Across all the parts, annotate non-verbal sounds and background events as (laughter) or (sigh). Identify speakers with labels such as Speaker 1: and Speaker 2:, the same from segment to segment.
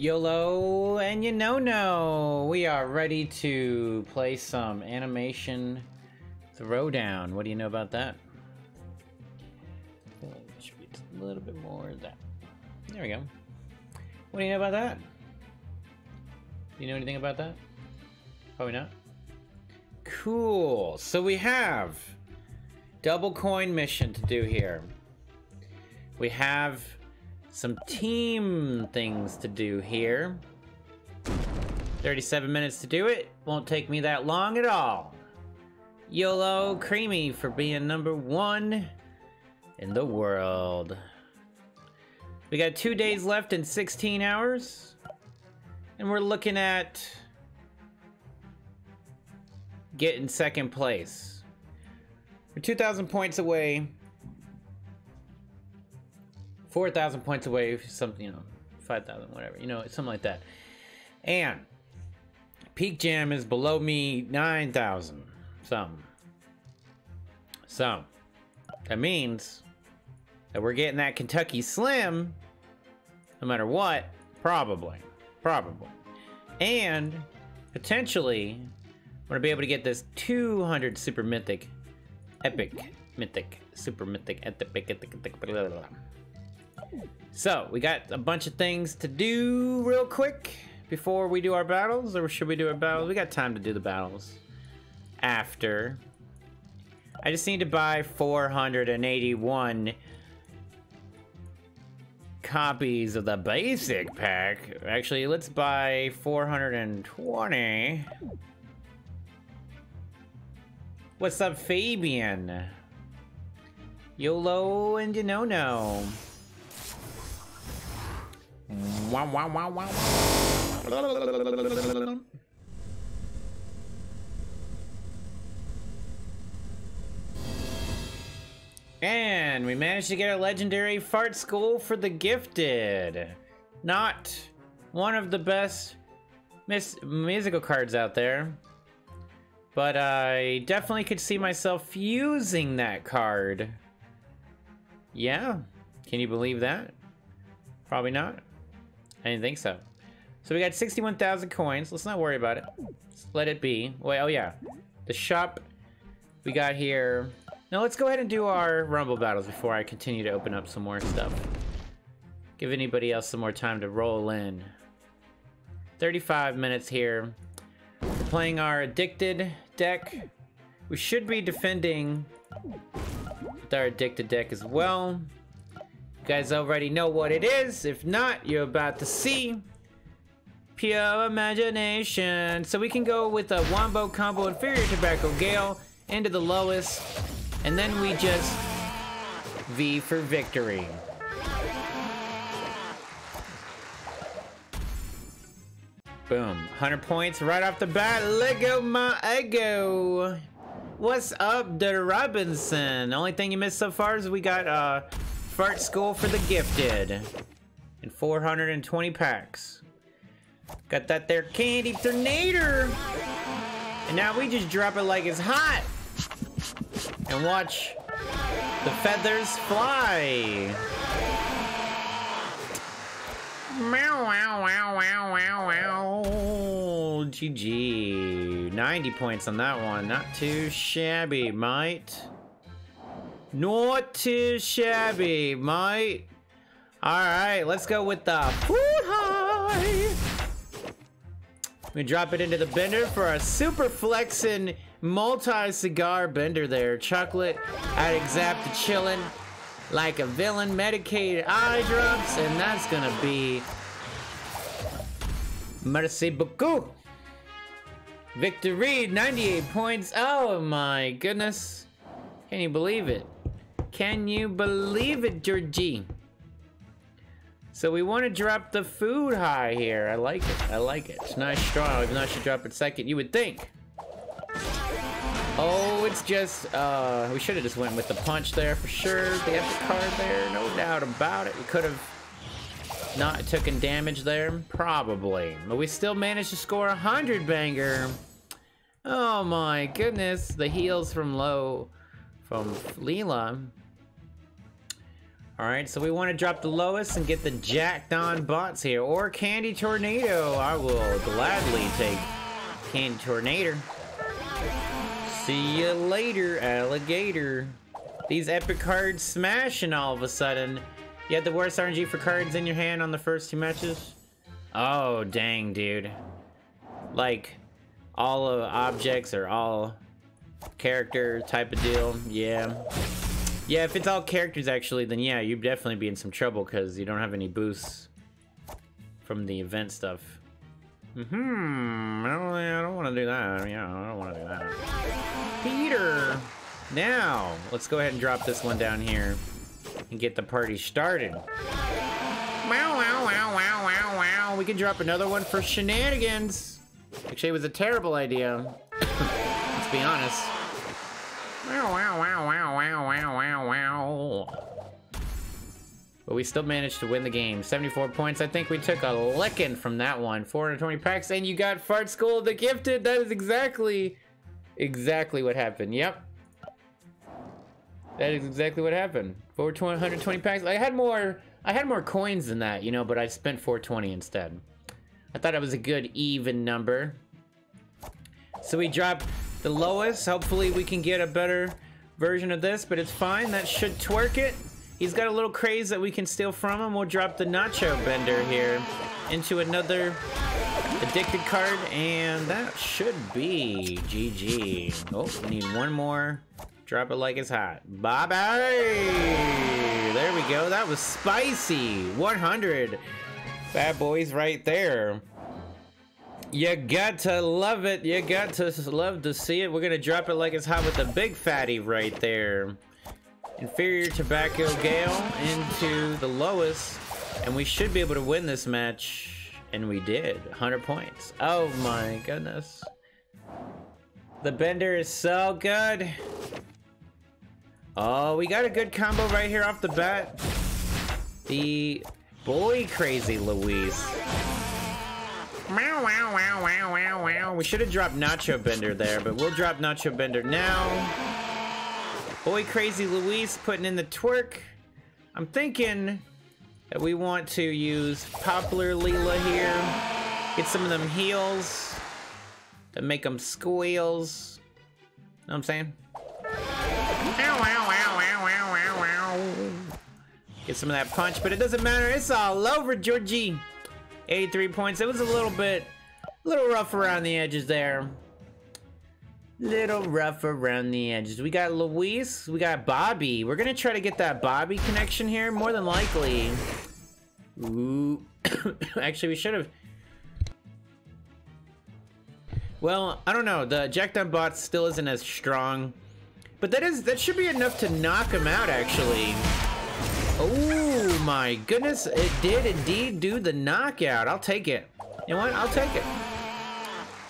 Speaker 1: YOLO and you know no, we are ready to play some animation throwdown. What do you know about that? I feel like it should be a little bit more of that. There we go. What do you know about that? Do you know anything about that? Probably not. Cool. So we have double coin mission to do here. We have some team things to do here. 37 minutes to do it. Won't take me that long at all. YOLO Creamy for being number one in the world. We got two days left in 16 hours. And we're looking at getting second place. We're 2,000 points away 4,000 points away, something, you know, 5,000, whatever, you know, something like that. And Peak Jam is below me 9,000, some. So, that means that we're getting that Kentucky Slim, no matter what, probably, probably. And potentially, we're gonna be able to get this 200 Super Mythic, Epic, Mythic, Super Mythic, Epic, Epic, Epic, blah, blah. So, we got a bunch of things to do real quick before we do our battles, or should we do our battles? We got time to do the battles after. I just need to buy 481 copies of the basic pack. Actually, let's buy 420. What's up, Fabian? YOLO and you know no. Wow, wow, wow, wow. And we managed to get a legendary fart school for the gifted. Not one of the best musical cards out there. But I definitely could see myself using that card. Yeah, can you believe that? Probably not. I didn't think so. So we got 61,000 coins. Let's not worry about it. Let's let it be. Wait, oh yeah. The shop we got here. Now let's go ahead and do our rumble battles before I continue to open up some more stuff. Give anybody else some more time to roll in. 35 minutes here. We're playing our addicted deck. We should be defending with our addicted deck as well guys already know what it is. If not, you're about to see. Pure imagination. So we can go with a wombo combo inferior tobacco gale into the Lois. And then we just V for victory. Boom. 100 points right off the bat. Lego my ego. What's up, the Robinson? The only thing you missed so far is we got uh Fart School for the Gifted. And 420 packs. Got that there candy tornado. And now we just drop it like it's hot. And watch the feathers fly. Meow, wow, wow, wow, wow, wow. GG. 90 points on that one. Not too shabby, mate. Not too shabby, mate. Alright, let's go with the food high. We drop it into the bender for a super flexin' multi-cigar bender there. Chocolate addict zap to chillin' like a villain medicated eye drops, and that's gonna be merci beaucoup. Victory, 98 points. Oh my goodness. Can you believe it? Can you believe it, Georgie? So we want to drop the food high here. I like it. I like it. It's nice strong, even though I should drop it second. You would think. Oh, it's just, uh, we should have just went with the punch there for sure. The epic card there, no doubt about it. We could have not taken damage there, probably. But we still managed to score a 100 banger. Oh my goodness, the heals from low, from Leela All right, so we want to drop the Lois and get the jacked on bots here. Or Candy Tornado. I will gladly take Candy Tornado. See you later, alligator. These epic cards smashing all of a sudden. You had the worst RNG for cards in your hand on the first two matches? Oh, dang, dude. Like, all objects are all character type of deal. Yeah. Yeah, if it's all characters actually, then yeah, you'd definitely be in some trouble because you don't have any boosts from the event stuff. Mm-hmm. I don't, I don't want to do that. Yeah, I don't want to do that. Peter! Now, let's go ahead and drop this one down here and get the party started. Wow, wow, wow, wow, wow, wow. We can drop another one for shenanigans. Actually, it was a terrible idea. (laughs) let's be honest. Wow, wow, wow, wow, wow, wow, wow, wow. But we still managed to win the game. 74 points. I think we took a licking from that one. 420 packs, and you got Fart School the Gifted. That is exactly, exactly what happened. Yep. That is exactly what happened. 420 packs. I had more, I had more coins than that, you know, but I spent 420 instead. I thought it was a good even number. So we dropped the Lois. Hopefully we can get a better version of this, but it's fine. That should twerk it. He's got a little craze that we can steal from him. We'll drop the Nacho Bender here into another addicted card, and that should be GG. Oh, we need one more. Drop it like it's hot. Bye-bye! There we go. That was spicy. 100. Bad boys right there. You got to love it. You got to love to see it. We're going to drop it like it's hot with the big fatty right there. Inferior Tobacco Gale into the Lois. And we should be able to win this match. And we did. 100 points. Oh my goodness. The bender is so good. Oh, we got a good combo right here off the bat. The boy crazy Luis. Wow, wow, wow, wow, wow, wow. We should have dropped Nacho Bender there, but we'll drop Nacho Bender now. Boy Crazy Luis putting in the twerk. I'm thinking that we want to use Poplar Leela here. Get some of them heels to make them squeals. Know what I'm saying? Get some of that punch, but it doesn't matter. It's all over, Georgie. 83 points. It was a little bit, a little rough around the edges there. Little rough around the edges. We got Luis. We got Bobby. We're gonna try to get that Bobby connection here, more than likely. Ooh. (coughs) Actually, we should have. Well, I don't know. The Jack Dump bot still isn't as strong. But that is that should be enough to knock him out, actually. Oh my goodness, it did indeed do the knockout. I'll take it. You know what? I'll take it.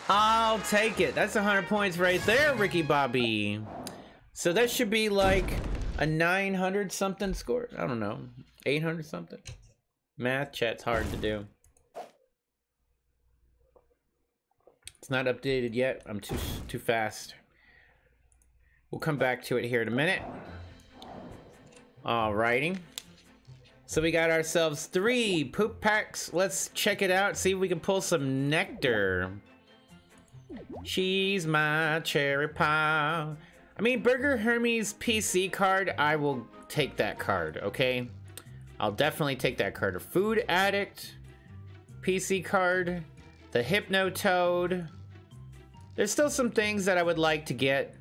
Speaker 1: I'll take it. That's 100 points right there, Ricky Bobby. So that should be like a 900 something score. I don't know. 800 something. Math chat's hard to do. It's not updated yet. I'm too too fast. We'll come back to it here in a minute. Alrighty. So we got ourselves three poop packs. Let's check it out, see if we can pull some nectar. She's my cherry pie. I mean, Burger Hermes PC card, I will take that card, okay? I'll definitely take that card. A Food Addict PC card, the Hypno Toad. There's still some things that I would like to get,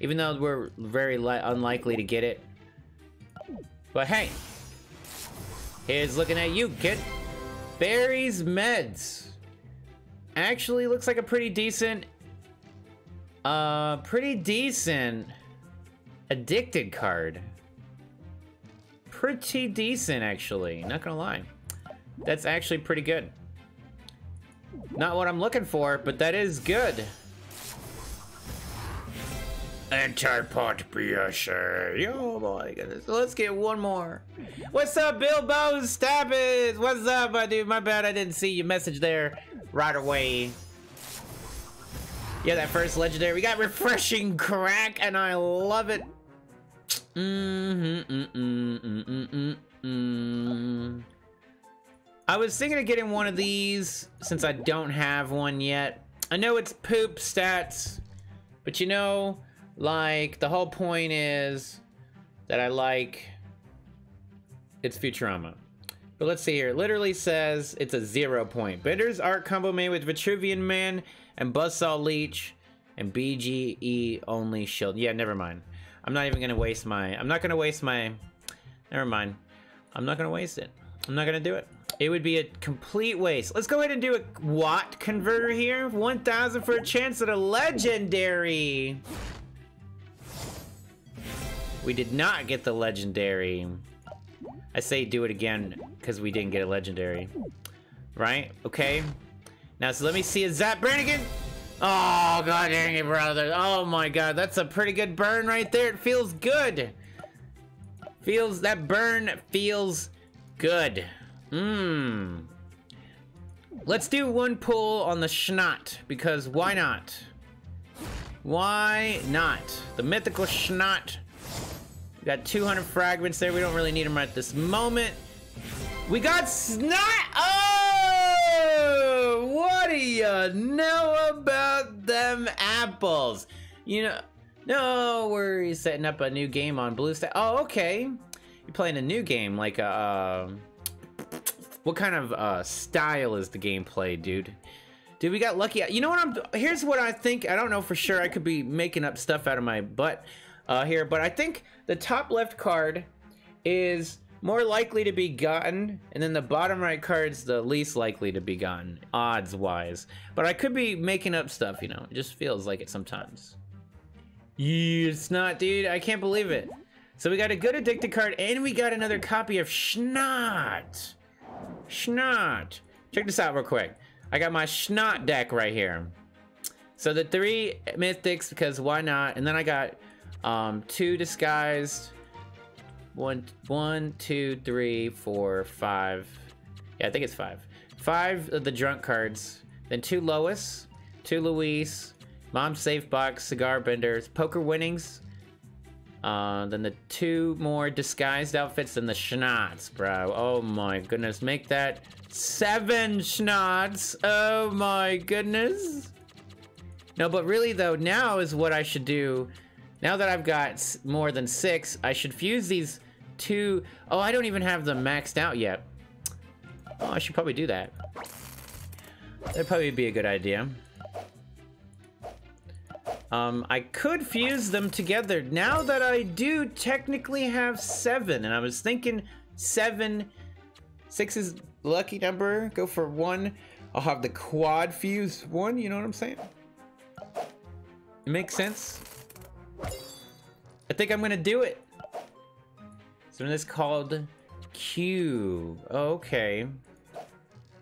Speaker 1: even though we're very unlikely to get it. But hey, Here's looking at you, kid. Barry's Meds. Actually looks like a pretty decent, uh, pretty decent addicted card. Pretty decent, actually. Not gonna lie. That's actually pretty good. Not what I'm looking for, but that is good. Anti-pot. Oh my goodness. Let's get one more. What's up, Bilbo Stabbins? What's up, my dude? My bad, I didn't see your message there right away. Yeah, that first legendary. We got refreshing crack, and I love it. Mm-hmm, mm-mm, mm-mm, mm-mm, mm. I was thinking of getting one of these since I don't have one yet. I know it's poop stats, but you know, like, the whole point is that I like it's Futurama. But let's see here. It literally says it's a zero point. Bitter's art combo made with Vitruvian Man and Buzzsaw Leech and BGE only shield. Yeah, never mind. I'm not even gonna waste my I'm not gonna waste my never mind. I'm not gonna waste it. I'm not gonna do it. It would be a complete waste. Let's go ahead and do a watt converter here. 1,000 for a chance at a legendary. We did not get the legendary. I say do it again because we didn't get a legendary. Right? Okay. Now, so let me see. Is that Brannigan? Oh, god dang it, brother. Oh my god, that's a pretty good burn right there. It feels good. Feels, that burn feels good. Mmm. Let's do one pull on the Schnott, because why not? Why not? The mythical Schnott we got 200 fragments there. We don't really need them right this moment. We got snot. Oh, what do you know about them apples? You know, no worries. Setting up a new game on BlueStack. Oh, okay. You're playing a new game, like. Uh, what kind of uh, style is the gameplay, dude? Dude, we got lucky. You know what I'm. Here's what I think. I don't know for sure. I could be making up stuff out of my butt uh, here, but I think the top left card is more likely to be gotten, and then the bottom right card's the least likely to be gotten, odds-wise. But I could be making up stuff, you know? It just feels like it sometimes. It's not, dude. I can't believe it. So we got a good addicted card, and we got another copy of Schnott. Schnott. Check this out real quick. I got my Schnott deck right here. So the three mythics, because why not? And then I got um, two disguised. One, one, two, three, four, five. Yeah, I think it's five. Five of the drunk cards. Then two Lois, two Luis, Mom Safe Box, Cigar Benders, Poker Winnings. Uh, then the two more disguised outfits than the schnotts, bro. Oh my goodness. Make that seven schnotts. Oh my goodness. No, but really though, now is what I should do now that I've got more than six, I should fuse these two. Oh, I don't even have them maxed out yet. Oh, I should probably do that. That'd probably be a good idea. Um, I could fuse them together now that I do technically have seven, and I was thinking seven, six is lucky number, go for one. I'll have the quad fuse one, you know what I'm saying? It makes sense. I think I'm gonna do it. So this is called Q. okay.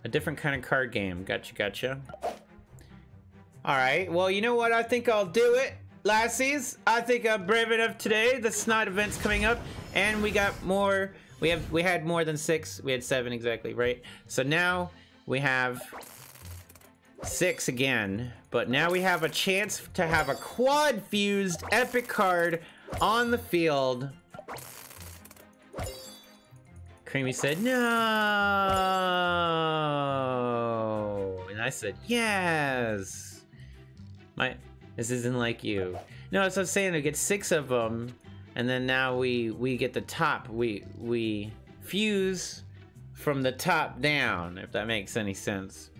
Speaker 1: A different kind of card game. Gotcha, gotcha. Alright, well, you know what? I think I'll do it. Lassies, I think I'm brave enough today. The Snot event's coming up, and we got more. We have we had more than six. We had seven exactly, right? So now we have six again, but now we have a chance to have a quad fused epic card on the field. Creamy said, no. And I said, yes. My, this isn't like you. No, as I was saying, we get six of them, and then now we we get the top. We we fuse from the top down, if that makes any sense.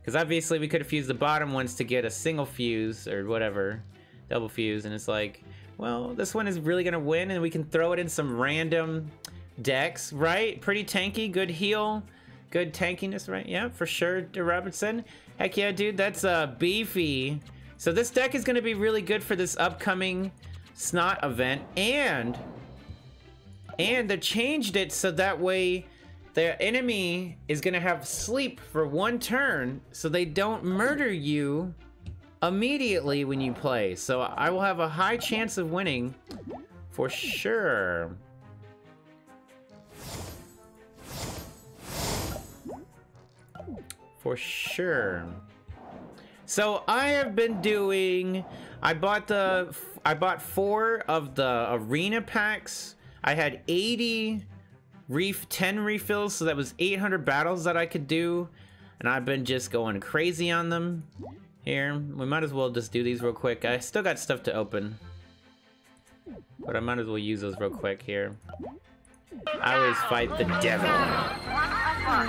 Speaker 1: Because obviously we could have fused the bottom ones to get a single fuse or whatever, double fuse, and it's like, well, this one is really gonna win and we can throw it in some random decks, right? Pretty tanky, good heal, good tankiness, right? Yeah, for sure, Robertson. Heck yeah, dude, that's uh, beefy. So this deck is gonna be really good for this upcoming Snot event and and they changed it so that way the enemy is gonna have sleep for one turn so they don't murder you immediately when you play. So I will have a high chance of winning for sure. For sure. So I have been doing. I bought the. I bought four of the arena packs. I had 80 reef 10 refills, so that was 800 battles that I could do, and I've been just going crazy on them. Here, we might as well just do these real quick. I still got stuff to open, but I might as well use those real quick here. I always fight the devil.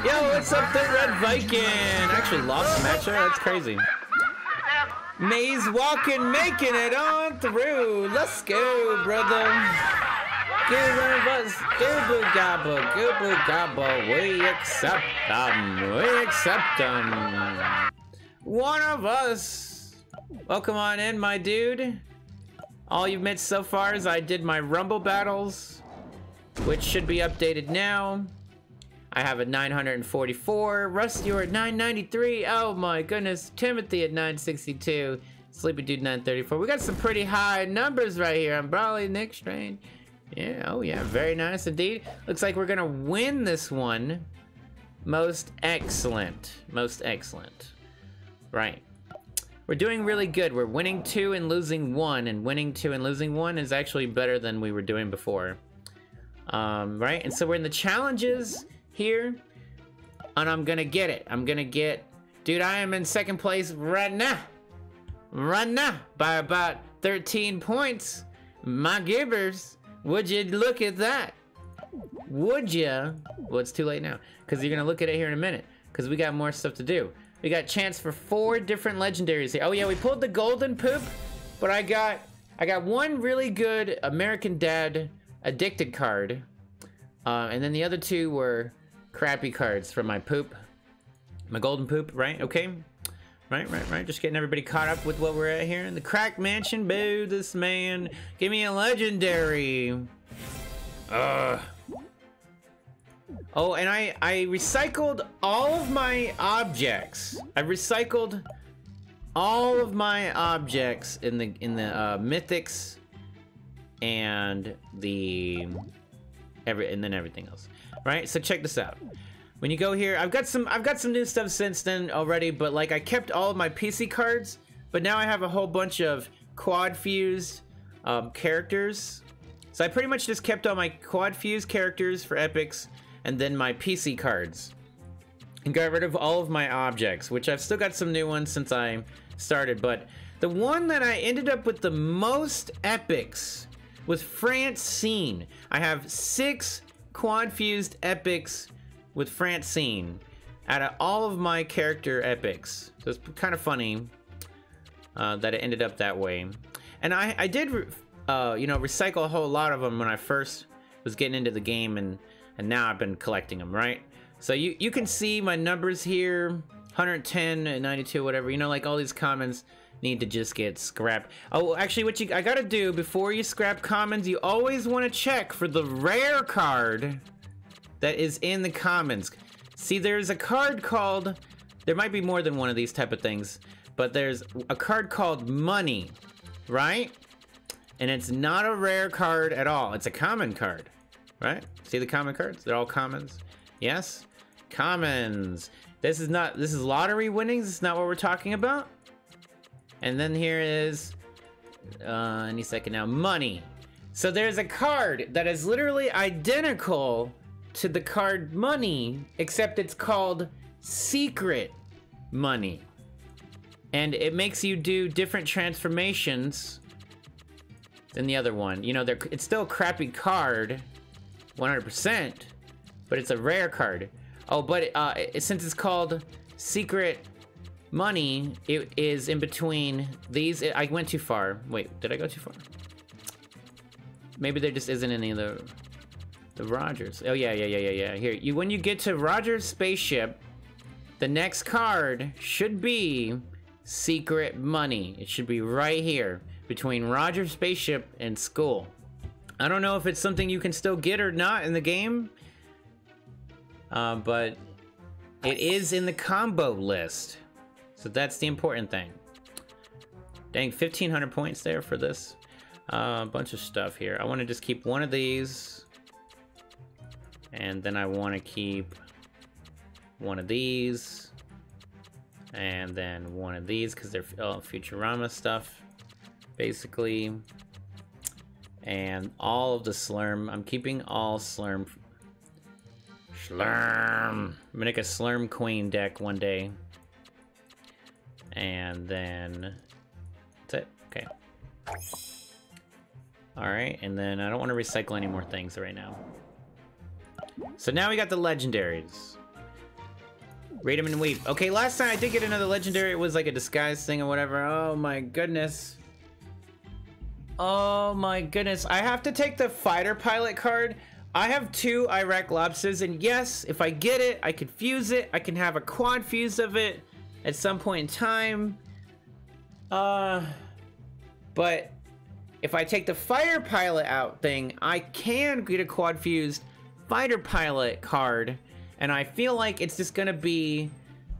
Speaker 1: Yo, what's up, the Red Viking? I actually lost the match. That's crazy. Maze walking, making it on through. Let's go, brother. Of us, gooble gobble, gooble gobble. We accept them. We accept them. One of us. Welcome on in, my dude. All you've missed so far is I did my Rumble battles, which should be updated now. I have a 944. Rusty, you're at 993. Oh my goodness. Timothy at 962. Sleepy Dude 934. We got some pretty high numbers right here. I'm Brawley, Nick Strange. Yeah, oh yeah, very nice indeed. Looks like we're gonna win this one. Most excellent. Most excellent. Right. We're doing really good. We're winning two and losing one, and winning two and losing one is actually better than we were doing before. Um, right? And so we're in the challenges here, and I'm gonna get it. I'm gonna get, dude, I am in second place right now. Right now, by about 13 points. My givers, would you look at that? Would you? Well, it's too late now, because you're gonna look at it here in a minute, because we got more stuff to do. We got chance for four different legendaries here. Oh yeah, we pulled the golden poop, but I got I got one really good American Dad addicted card. Uh, and then the other two were crappy cards from my poop. My golden poop, right? Okay. Right, right, right. Just getting everybody caught up with what we're at here. In the crack mansion, boo, this man. Give me a legendary. Ugh. Oh, and I, I recycled all of my objects. I recycled all of my objects in the in the uh, mythics and the every and then everything else. Right? So check this out. When you go here, I've got some I've got some new stuff since then already, but like I kept all of my PC cards, but now I have a whole bunch of quad fused um, characters. So I pretty much just kept all my quad fused characters for epics and then my PC cards. And got rid of all of my objects, which I've still got some new ones since I started, but the one that I ended up with the most epics was Francine. I have six quad fused epics with Francine out of all of my character epics. So it's kind of funny uh, that it ended up that way. And I, I did, uh, you know, recycle a whole lot of them when I first was getting into the game and and now I've been collecting them, right? So you, you can see my numbers here, 110 and 92, whatever. You know, like all these commons need to just get scrapped. Oh, actually, what you I gotta do before you scrap commons, you always want to check for the rare card that is in the commons. See, there's a card called, there might be more than one of these type of things, but there's a card called Money, right? And it's not a rare card at all. It's a common card right? See the common cards? They're all commons. Yes? Commons. This is not, this is lottery winnings. Is not what we're talking about. And then here is, uh, any second now, money. So there's a card that is literally identical to the card money, except it's called secret money. And it makes you do different transformations than the other one. You know, it's still a crappy card, 100%, but it's a rare card. Oh, but uh, since it's called Secret Money, it is in between these. I went too far. Wait, did I go too far? Maybe there just isn't any of the Rogers. Oh yeah, yeah, yeah, yeah, yeah. Here, you when you get to Roger's spaceship, the next card should be Secret Money. It should be right here between Roger's spaceship and school. I don't know if it's something you can still get or not in the game. Uh, but it is in the combo list. So that's the important thing. Dang, 1,500 points there for this. A uh, bunch of stuff here. I want to just keep one of these. And then I want to keep one of these. And then one of these, because they're oh, Futurama stuff, basically. And all of the Slurm. I'm keeping all Slurm. Slurm! I'm gonna make a Slurm Queen deck one day. And then... That's it. Okay. Alright, and then I don't want to recycle any more things right now. So now we got the legendaries. Rate them and weep. Okay, last time I did get another legendary. It was like a disguise thing or whatever. Oh my goodness. Oh my goodness. I have to take the fighter pilot card. I have two Iraq lobsters, and yes, if I get it, I could fuse it. I can have a quad fuse of it at some point in time. Uh, but if I take the fighter pilot out thing, I can get a quad fused fighter pilot card, and I feel like it's just gonna be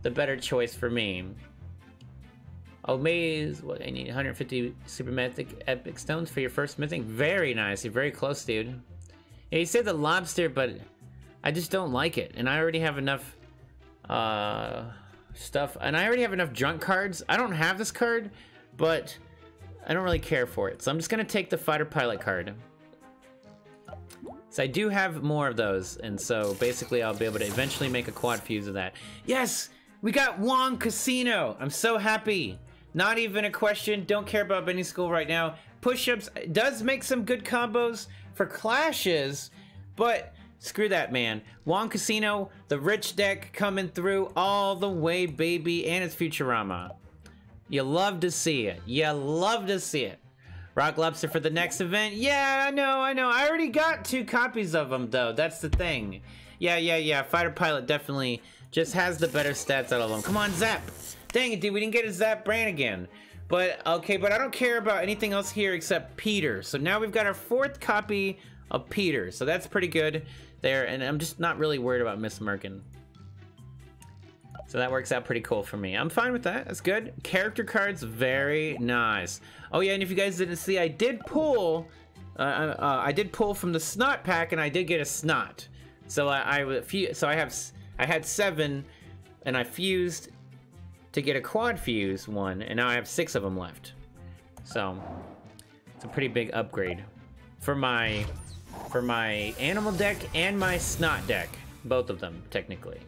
Speaker 1: the better choice for me. Oh, maze, what, I need 150 super mythic epic stones for your first mythic? Very nice, you're very close, dude. Yeah, you said the lobster, but I just don't like it, and I already have enough, uh, stuff, and I already have enough drunk cards. I don't have this card, but I don't really care for it, so I'm just gonna take the fighter pilot card. So I do have more of those, and so basically I'll be able to eventually make a quad fuse of that. Yes! We got Wong Casino! I'm so happy! Not even a question, don't care about Benny School right now. Push-ups does make some good combos for clashes, but screw that, man. Wong Casino, the rich deck coming through all the way, baby, and it's Futurama. You love to see it. You love to see it. Rock Lobster for the next event? Yeah, I know, I know. I already got two copies of them, though. That's the thing. Yeah, yeah, yeah. Fighter Pilot definitely just has the better stats out of them. Come on, Zap. Dang it, dude. We didn't get a Zap brand again. But, okay, but I don't care about anything else here except Peter. So now we've got our fourth copy of Peter. So that's pretty good there. And I'm just not really worried about Miss Merkin. So that works out pretty cool for me. I'm fine with that. That's good. Character cards, very nice. Oh yeah, and if you guys didn't see, I did pull, uh, uh, uh I did pull from the snot pack, and I did get a snot. So I, I so I have, I had seven, and I fused to get a quad fuse one, and now I have six of them left. So it's a pretty big upgrade for my, for my animal deck and my snot deck, both of them technically.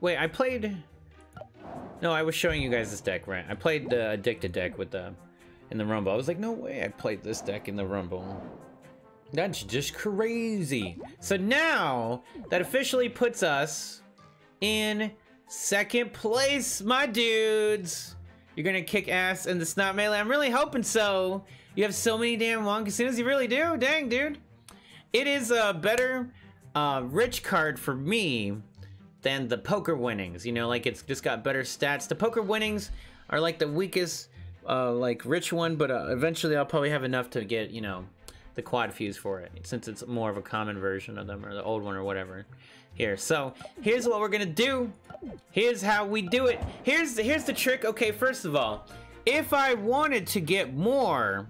Speaker 1: Wait, I played... No, I was showing you guys this deck, right? I played the Addicted deck with the in the Rumble. I was like, no way I played this deck in the Rumble. That's just crazy. So now, that officially puts us in second place, my dudes. You're gonna kick ass in the Snot Melee. I'm really hoping so. You have so many damn Wong Casinos. You really do? Dang, dude. It is a better uh, rich card for me than the poker winnings. You know, like it's just got better stats. The poker winnings are like the weakest, uh, like rich one, but uh, eventually I'll probably have enough to get, you know, the quad fuse for it since it's more of a common version of them or the old one or whatever. Here, so here's what we're gonna do. Here's how we do it. Here's here's the trick. Okay, first of all, if I wanted to get more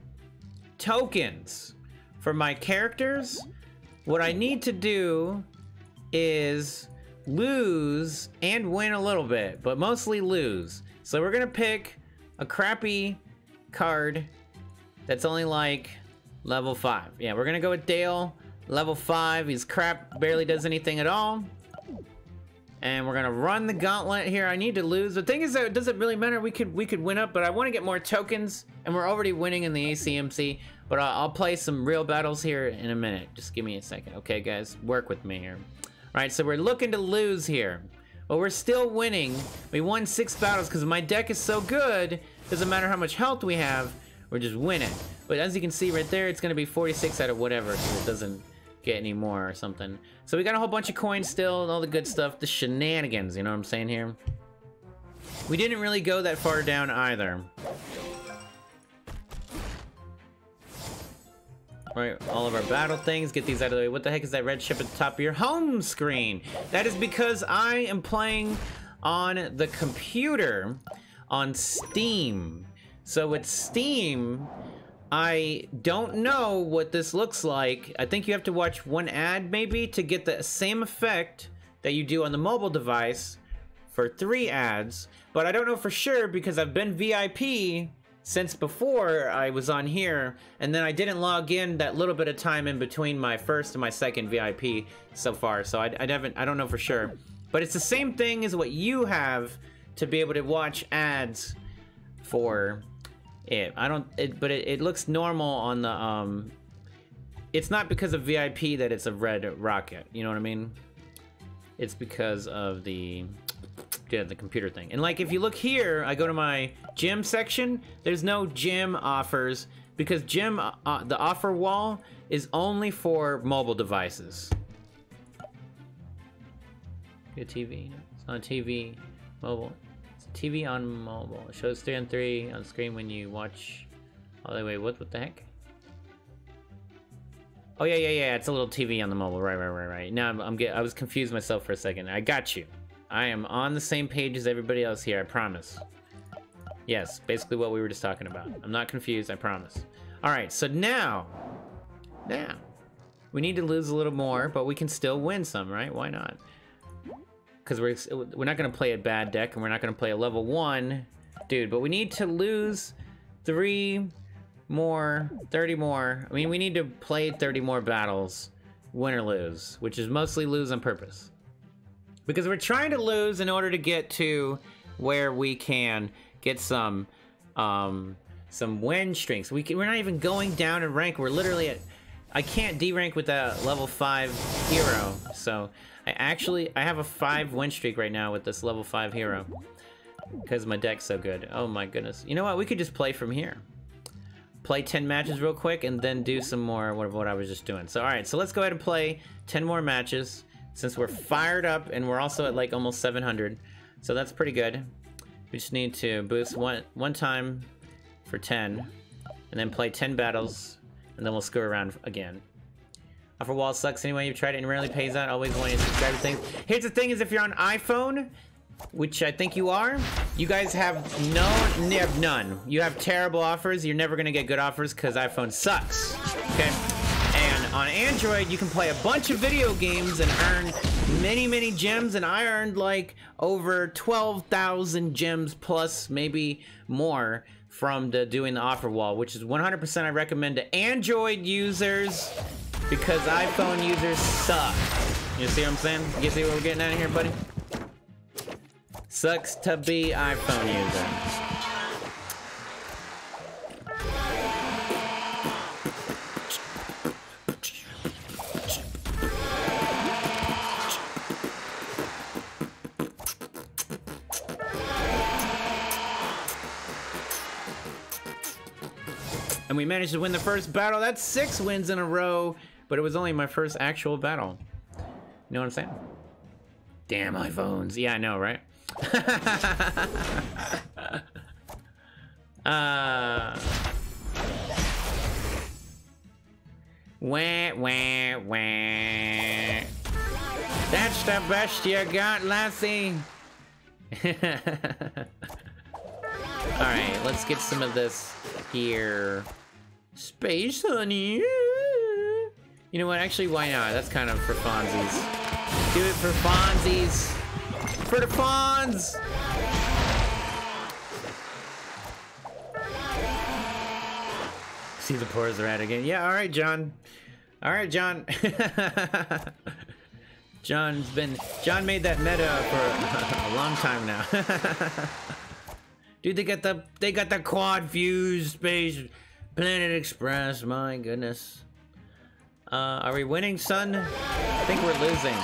Speaker 1: tokens for my characters, what I need to do is lose and win a little bit, but mostly lose. So we're gonna pick a crappy card that's only like level five. Yeah, we're gonna go with Dale, level five. He's crap, barely does anything at all. And we're gonna run the gauntlet here. I need to lose. The thing is that it doesn't really matter. We could we could win up, but I want to get more tokens, and we're already winning in the ACMC. But I'll, play some real battles here in a minute. Just give me a second, okay, guys? Work with me here. All right, so we're looking to lose here. But we're still winning. We won six battles because my deck is so good. Doesn't matter how much health we have, we're just winning. But as you can see right there, it's going to be 46 out of whatever, so it doesn't get any more or something. So we got a whole bunch of coins still and all the good stuff. The shenanigans, you know what I'm saying here? We didn't really go that far down either. Right, all of our battle things, get these out of the way. What the heck is that red ship at the top of your home screen? That is because I am playing on the computer on Steam. So with Steam, I don't know what this looks like. I think you have to watch one ad maybe to get the same effect that you do on the mobile device for three ads. But I don't know for sure because I've been VIP since before I was on here, and then I didn't log in that little bit of time in between my first and my second VIP so far. So I, I haven't, I don't know for sure. But it's the same thing as what you have to be able to watch ads for it. I don't, it, but it, it looks normal on the, um, it's not because of VIP that it's a red rocket. You know what I mean? It's because of the, yeah, the computer thing. And like, if you look here, I go to my gym section, there's no gym offers because gym, uh, uh the offer wall is only for mobile devices. Good TV. It's on TV, mobile. It's TV on mobile. It shows three on three on screen when you watch. Oh, wait, what? What the heck? Oh yeah, yeah, yeah. It's a little TV on the mobile. Right, right, right, right. Now I'm, I'm get. I was confused myself for a second. I got you. I am on the same page as everybody else here. I promise. Yes, basically what we were just talking about. I'm not confused. I promise. All right. So now, now, we need to lose a little more, but we can still win some, right? Why not? because we're we're not gonna play a bad deck and we're not gonna play a level one dude but we need to lose three more 30 more I mean we need to play 30 more battles win or lose which is mostly lose on purpose because we're trying to lose in order to get to where we can get some um some win streaks we can, we're not even going down in rank we're literally at I can't D-rank with a level 5 hero so I actually, I have a five win streak right now with this level five hero. Because my deck's so good. Oh my goodness. You know what? We could just play from here. Play 10 matches real quick and then do some more of what I was just doing. So, alright. So let's go ahead and play 10 more matches. Since we're fired up and we're also at like almost 700. So that's pretty good. We just need to boost one, one time for 10. And then play 10 battles. And then we'll screw around again. Uh, Offer wall sucks anyway. You've tried it and rarely pays out. Always wanting to subscribe to things. Here's the thing is if you're on iPhone, which I think you are, you guys have no, have none. You have terrible offers. You're never going to get good offers because iPhone sucks. Okay? On Android, you can play a bunch of video games and earn many, many gems. And I earned like over 12,000 gems plus maybe more from the doing the offer wall, which is 100% I recommend to Android users because iPhone users suck. You see what I'm saying? You see what we're getting at here, buddy? Sucks to be iPhone user. And we managed to win the first battle. That's six wins in a row. But it was only my first actual battle. You know what I'm saying? Damn iPhones. Yeah, I know, right? (laughs) uh... Wah, wah, wah. That's the best you got, lassie. (laughs) Alright, let's get some of this here. Space honey. You know what? Actually, why not? That's kind of for Fonzies. Do it for Fonzies. For the Fonz! See the pores are at again. Yeah, all right, John. All right, John. (laughs) John's been John made that meta for (laughs) a long time now. (laughs) Dude, they got the they got the quad fuse space planet express. My goodness. Uh, are we winning, son? I think we're losing.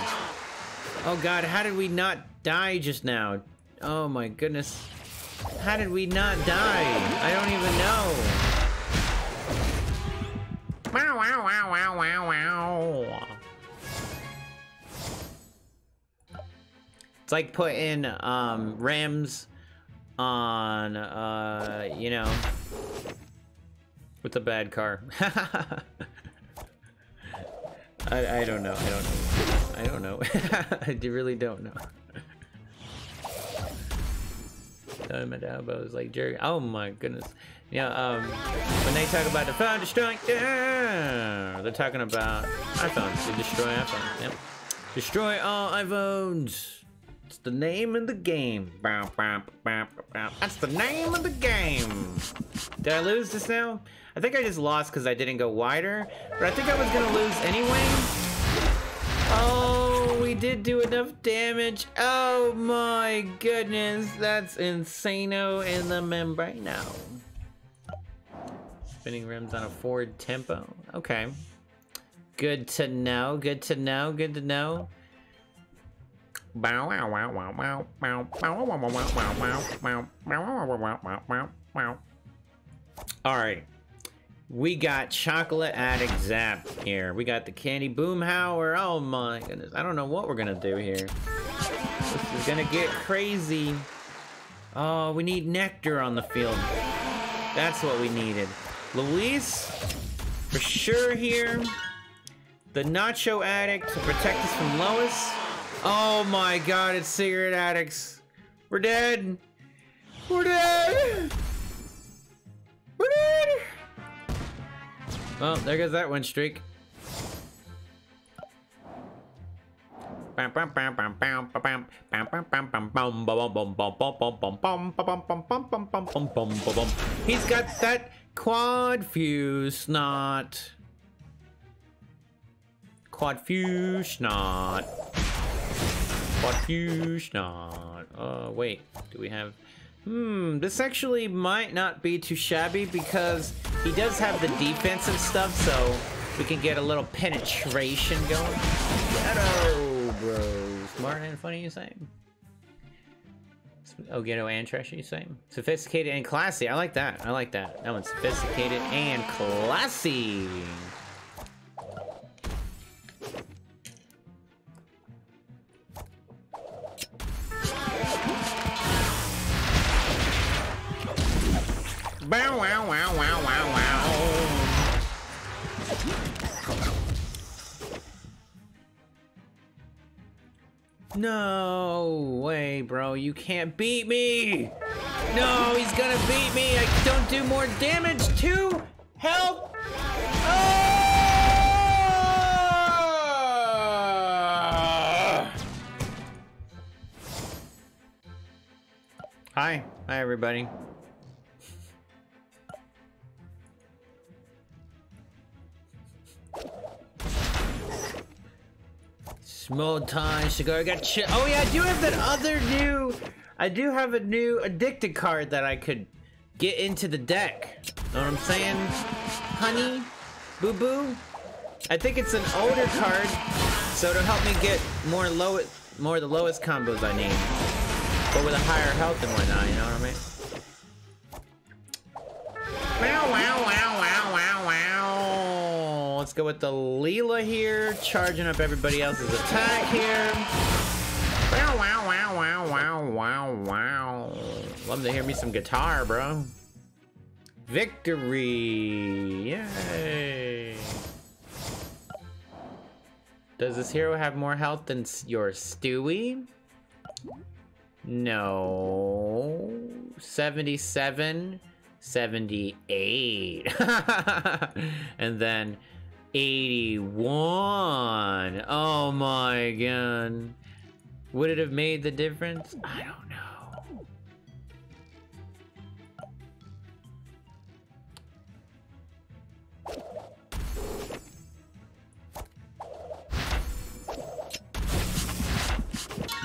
Speaker 1: Oh god, how did we not die just now? Oh my goodness. How did we not die? I don't even know. Wow, wow, wow, wow, wow, wow. It's like putting um, Rams on, uh, you know, with a bad car. (laughs) I, I don't know. I don't know. I don't know. (laughs) I really don't know. My elbows like Jerry. Oh my goodness. Yeah, um, when they talk about the phone destroying, yeah, they're talking about iPhones. They destroy iPhones. Yep. Destroy all iPhones. The name of the game. Bow, bow, bow. That's the name of the game. Did I lose this now? I think I just lost because I didn't go wider, but I think I was gonna lose anyway. Oh, we did do enough damage. Oh my goodness, that's insano in the membrano. Spinning rims on a Ford Tempo. Okay. Good to know, good to know, good to know. Bow wow wow wow wow wow wow wow wow wow wow wow wow wow wow wow All right. We got Chocolate Addict Zap here. We got the Candy Boomhauer. Oh my goodness. I don't know what we're gonna do here. This is gonna get crazy. Oh, we need Nectar on the field. That's what we needed. Lois, for sure here. The Nacho Addict to protect us from Lois. Oh my god, it's cigarette addicts. We're dead. We're dead. We're dead. Well, there goes that one streak. He's got that quad fuse snot. Quad fuse snot. Fuse snot. Uh, wait, do we have... Hmm, this actually might not be too shabby because he does have the defensive stuff, so we can get a little penetration going. Ghetto, bro. Smart and funny, you say? Oh, ghetto and trashy, you say? Sophisticated and classy. I like that. I like that. That one's sophisticated and classy. Bow wow wow wow wow wow. No way, bro. You can't beat me. No, he's gonna beat me. I don't do more damage to Help! Ah! Hi. Hi, everybody. Small time cigar. I got chi- Oh yeah, I do have that other new. I do have a new addicted card that I could get into the deck. Know what I'm saying? Honey, boo boo. I think it's an older card, so it'll help me get more low, more the lowest combos I need, but with a higher health and whatnot. You know what I mean? Wow, wow, wow, wow. Let's go with the Leela here, charging up everybody else's attack here. Wow, wow, wow, wow, wow, wow, wow. Love to hear me some guitar, bro. Victory! Yay! Does this hero have more health than your Stewie? No. 77, 78. (laughs) and then 81. Oh my god. Would it have made the difference? I don't know.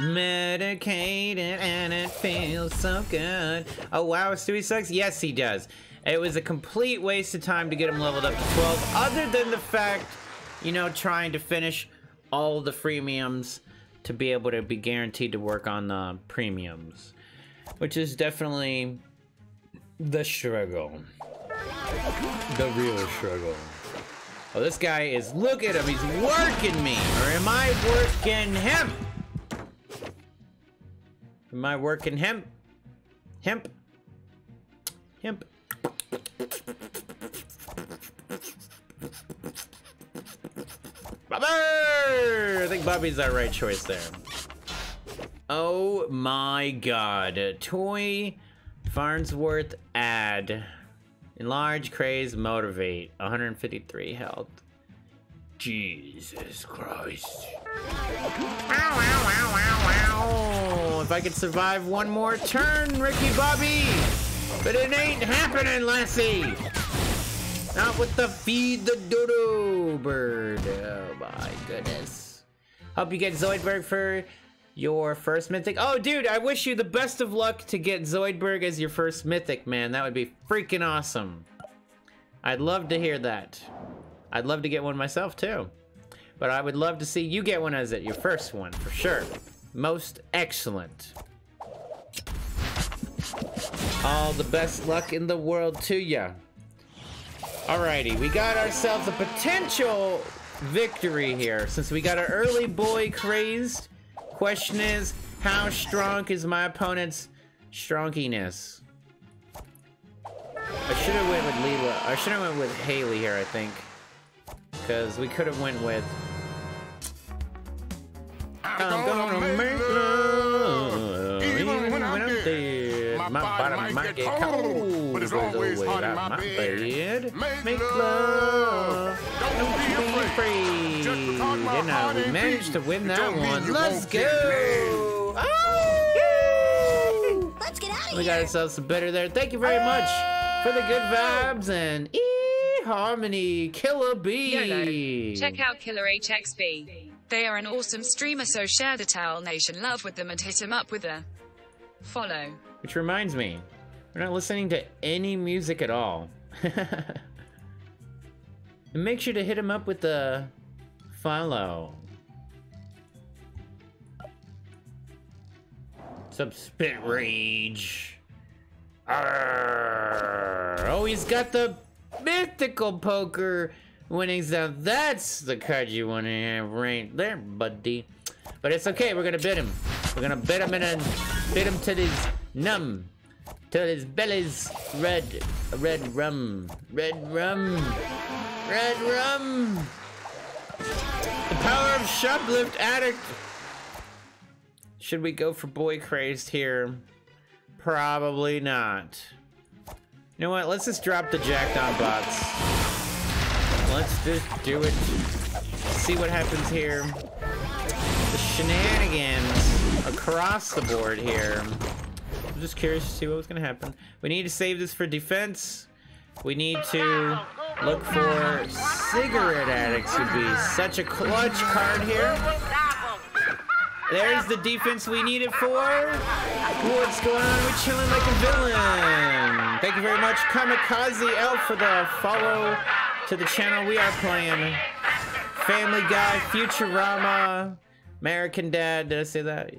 Speaker 1: Medicated and it feels so good. Oh wow, Stewie sucks? Yes, he does. It was a complete waste of time to get him leveled up to 12, other than the fact, you know, trying to finish all the freemiums to be able to be guaranteed to work on the premiums. Which is definitely the struggle. The real struggle. Oh, this guy is, look at him, he's working me! Or am I working him? Am I working hemp? Hemp? Hemp. Bobby! I think Bobby's the right choice there. Oh my god. Toy Farnsworth ad. Enlarge, craze, motivate. 153 health. Jesus Christ. Ow, ow, ow. If I could survive one more turn, Ricky Bobby. But it ain't happening, Lassie. Not with the feed the dodo bird. Oh my goodness. Hope you get Zoidberg for your first mythic. Oh, dude, I wish you the best of luck to get Zoidberg as your first mythic, man. That would be freaking awesome. I'd love to hear that. I'd love to get one myself, too. But I would love to see you get one as it your first one, for sure. Most excellent. All the best luck in the world to ya. Alrighty, we got ourselves a potential victory here. Since we got an early boy crazed, question is, how strong is my opponent's stronginess? I should have went with Leela. I should have went with Haley here, I think. Because we could have went with... I'm gonna make love, even when I'm dead. My bottom might get cold, but it's always hot in my bed. Make love, don't be afraid. And now we managed to win that one. Let's go! Oh!
Speaker 2: Let's get out of
Speaker 1: We got ourselves some better there. Thank you very much for the good vibes and e harmony, Killer Bee.
Speaker 3: YOLO. Check out Killer HXB. They are an awesome streamer, so share the Towel Nation love with them and hit him up with a follow.
Speaker 1: Which reminds me, we're not listening to any music at all. (laughs) and make sure to hit him up with the follow. Some spit rage. Oh, he's got the mythical poker winnings down. That's the card you want to have right there, buddy. But it's okay. We're gonna bid him. We're gonna bid him and bid him to his numb, till his belly's red, red rum, red rum, red rum. The power of shoplift addict. Should we go for boy crazed here? Probably not. You know what? Let's just drop the jacked on bots. Let's just do it. See what happens here. The shenanigans across the board here. Just curious to see what was gonna happen. We need to save this for defense. We need to look for cigarette addicts would be such a clutch card here. There's the defense we needed for. What's going on? We're chilling like a villain. Thank you very much, Kamikaze Elf, for the follow to the channel. We are playing Family Guy, Futurama, American Dad. Did I say that?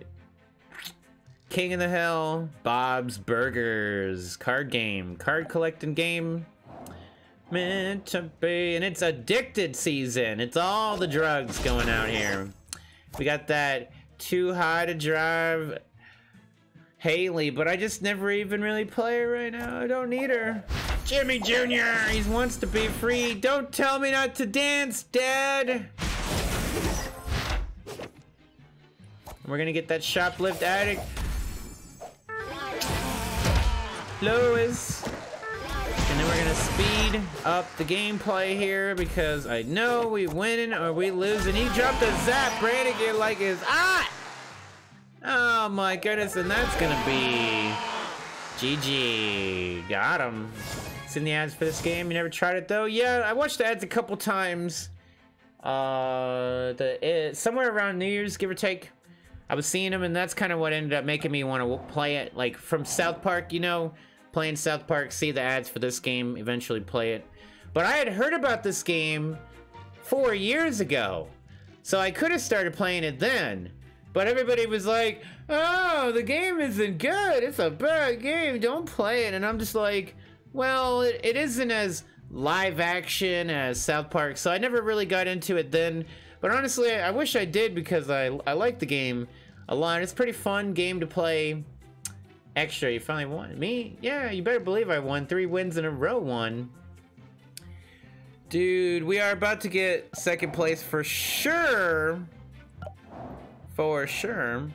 Speaker 1: King of the Hill, Bob's Burgers, card game, card collecting game. Meant to be, and it's addicted season. It's all the drugs going out here. We got that too high to drive Haley, but I just never even really play her right now. I don't need her. Jimmy Jr. He wants to be free. Don't tell me not to dance, Dad. We're gonna get that shoplift addict. Lois. And then we're gonna speed up the gameplay here because I know we winning or we losing. He dropped a Zapp Brannigan like his ah! Oh my goodness, and that's gonna be GG. Got him. Seen the ads for this game. You never tried it though? Yeah, I watched the ads a couple times. Uh, the it, somewhere around New Year's, give or take. I was seeing them, and that's kind of what ended up making me want to play it. Like from South Park, you know, playing South Park, see the ads for this game, eventually play it. But I had heard about this game four years ago, so I could have started playing it then. But everybody was like, "Oh, the game isn't good. It's a bad game. Don't play it." And I'm just like, "Well, it, it isn't as live action as South Park, so I never really got into it then." But honestly, I wish I did because I I like the game a lot. It's pretty fun game to play. Extra, you finally won. Me? Yeah, you better believe I won. Three wins in a row won. Dude, we are about to get second place for sure. For sure.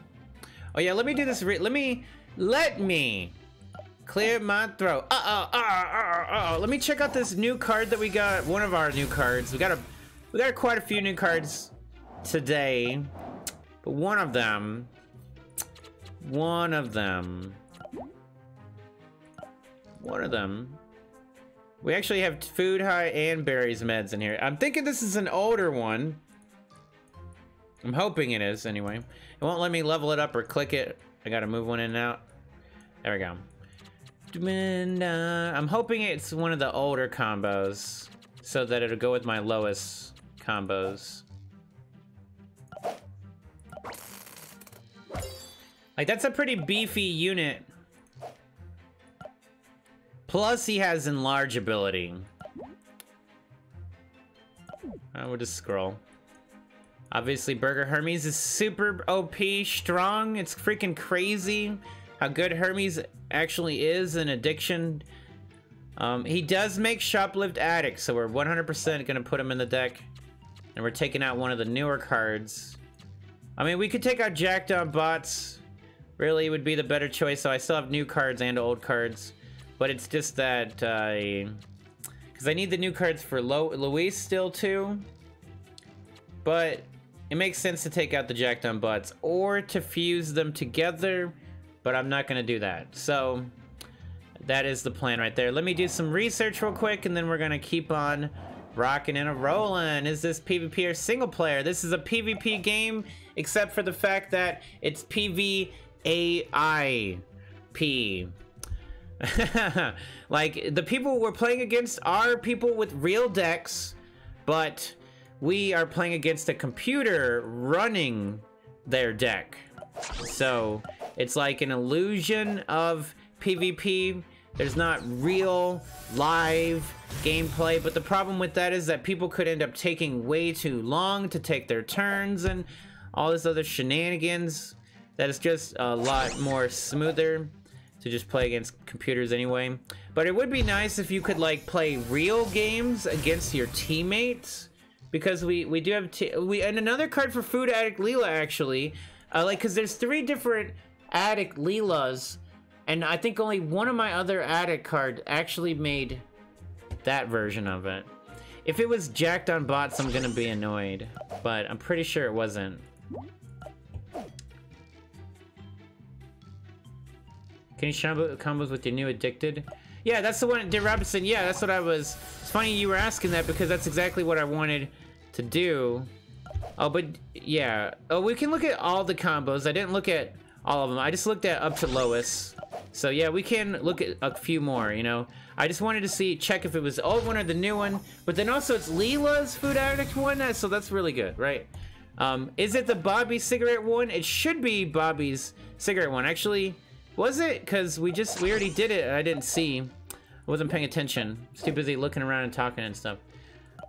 Speaker 1: Oh yeah, let me do this. Let me, let me Clear my throat. Uh-oh, uh-oh, uh-oh. Let me check out this new card that we got. One of our new cards. We got a, we got quite a few new cards today. But one of them, one of them, one of them, we actually have food high and berries meds in here. I'm thinking this is an older one. I'm hoping it is anyway. It won't let me level it up or click it. I gotta move one in and out. There we go. I'm hoping it's one of the older combos so that it'll go with my lowest combos. Like, that's a pretty beefy unit. Plus, he has enlarge ability. I will just scroll. Obviously, Burger Hermes is super OP, strong. It's freaking crazy how good Hermes actually is in addiction. Um, he does make Shoplift Addict, so we're 100% going to put him in the deck. And we're taking out one of the newer cards. I mean, we could take out Jacked Up Bots. Really would be the better choice, so I still have new cards and old cards. But it's just that, Because uh, I need the new cards for Lo Lois still, too. But it makes sense to take out the Jacked Up Bots or to fuse them together but I'm not going to do that. So that is the plan right there. Let me do some research real quick, and then we're going to keep on rocking and rolling. Is this PvP or single player? This is a PvP game, except for the fact that it's PvAIP. (laughs) like, the people we're playing against are people with real decks, but we are playing against a computer running their deck. So, it's like an illusion of PvP. There's not real live gameplay, but the problem with that is that people could end up taking way too long to take their turns and all this other shenanigans. That is just a lot more smoother to just play against computers anyway. But it would be nice if you could like play real games against your teammates because we we do have we and another card for Food Addict Leela actually. Uh, like, cause there's three different Addict Leela's, and I think only one of my other Addict card actually made that version of it. If it was jacked on bots, I'm gonna be annoyed, but I'm pretty sure it wasn't. Can you show combos with your new Addicted? Yeah, that's the one, Dear Robinson, yeah, that's what I was, it's funny you were asking that because that's exactly what I wanted to do. Oh, but yeah, oh, we can look at all the combos. I didn't look at all of them. I just looked at up to Lois. So yeah, we can look at a few more, you know. I just wanted to see, check if it was the old one or the new one. But then also it's Leela's Food Addict one, so that's really good, right? Um, is it the Bobby cigarette one? It should be Bobby's cigarette one. Actually, was it? Because we just, we already did it I didn't see. I wasn't paying attention. I was too busy looking around and talking and stuff.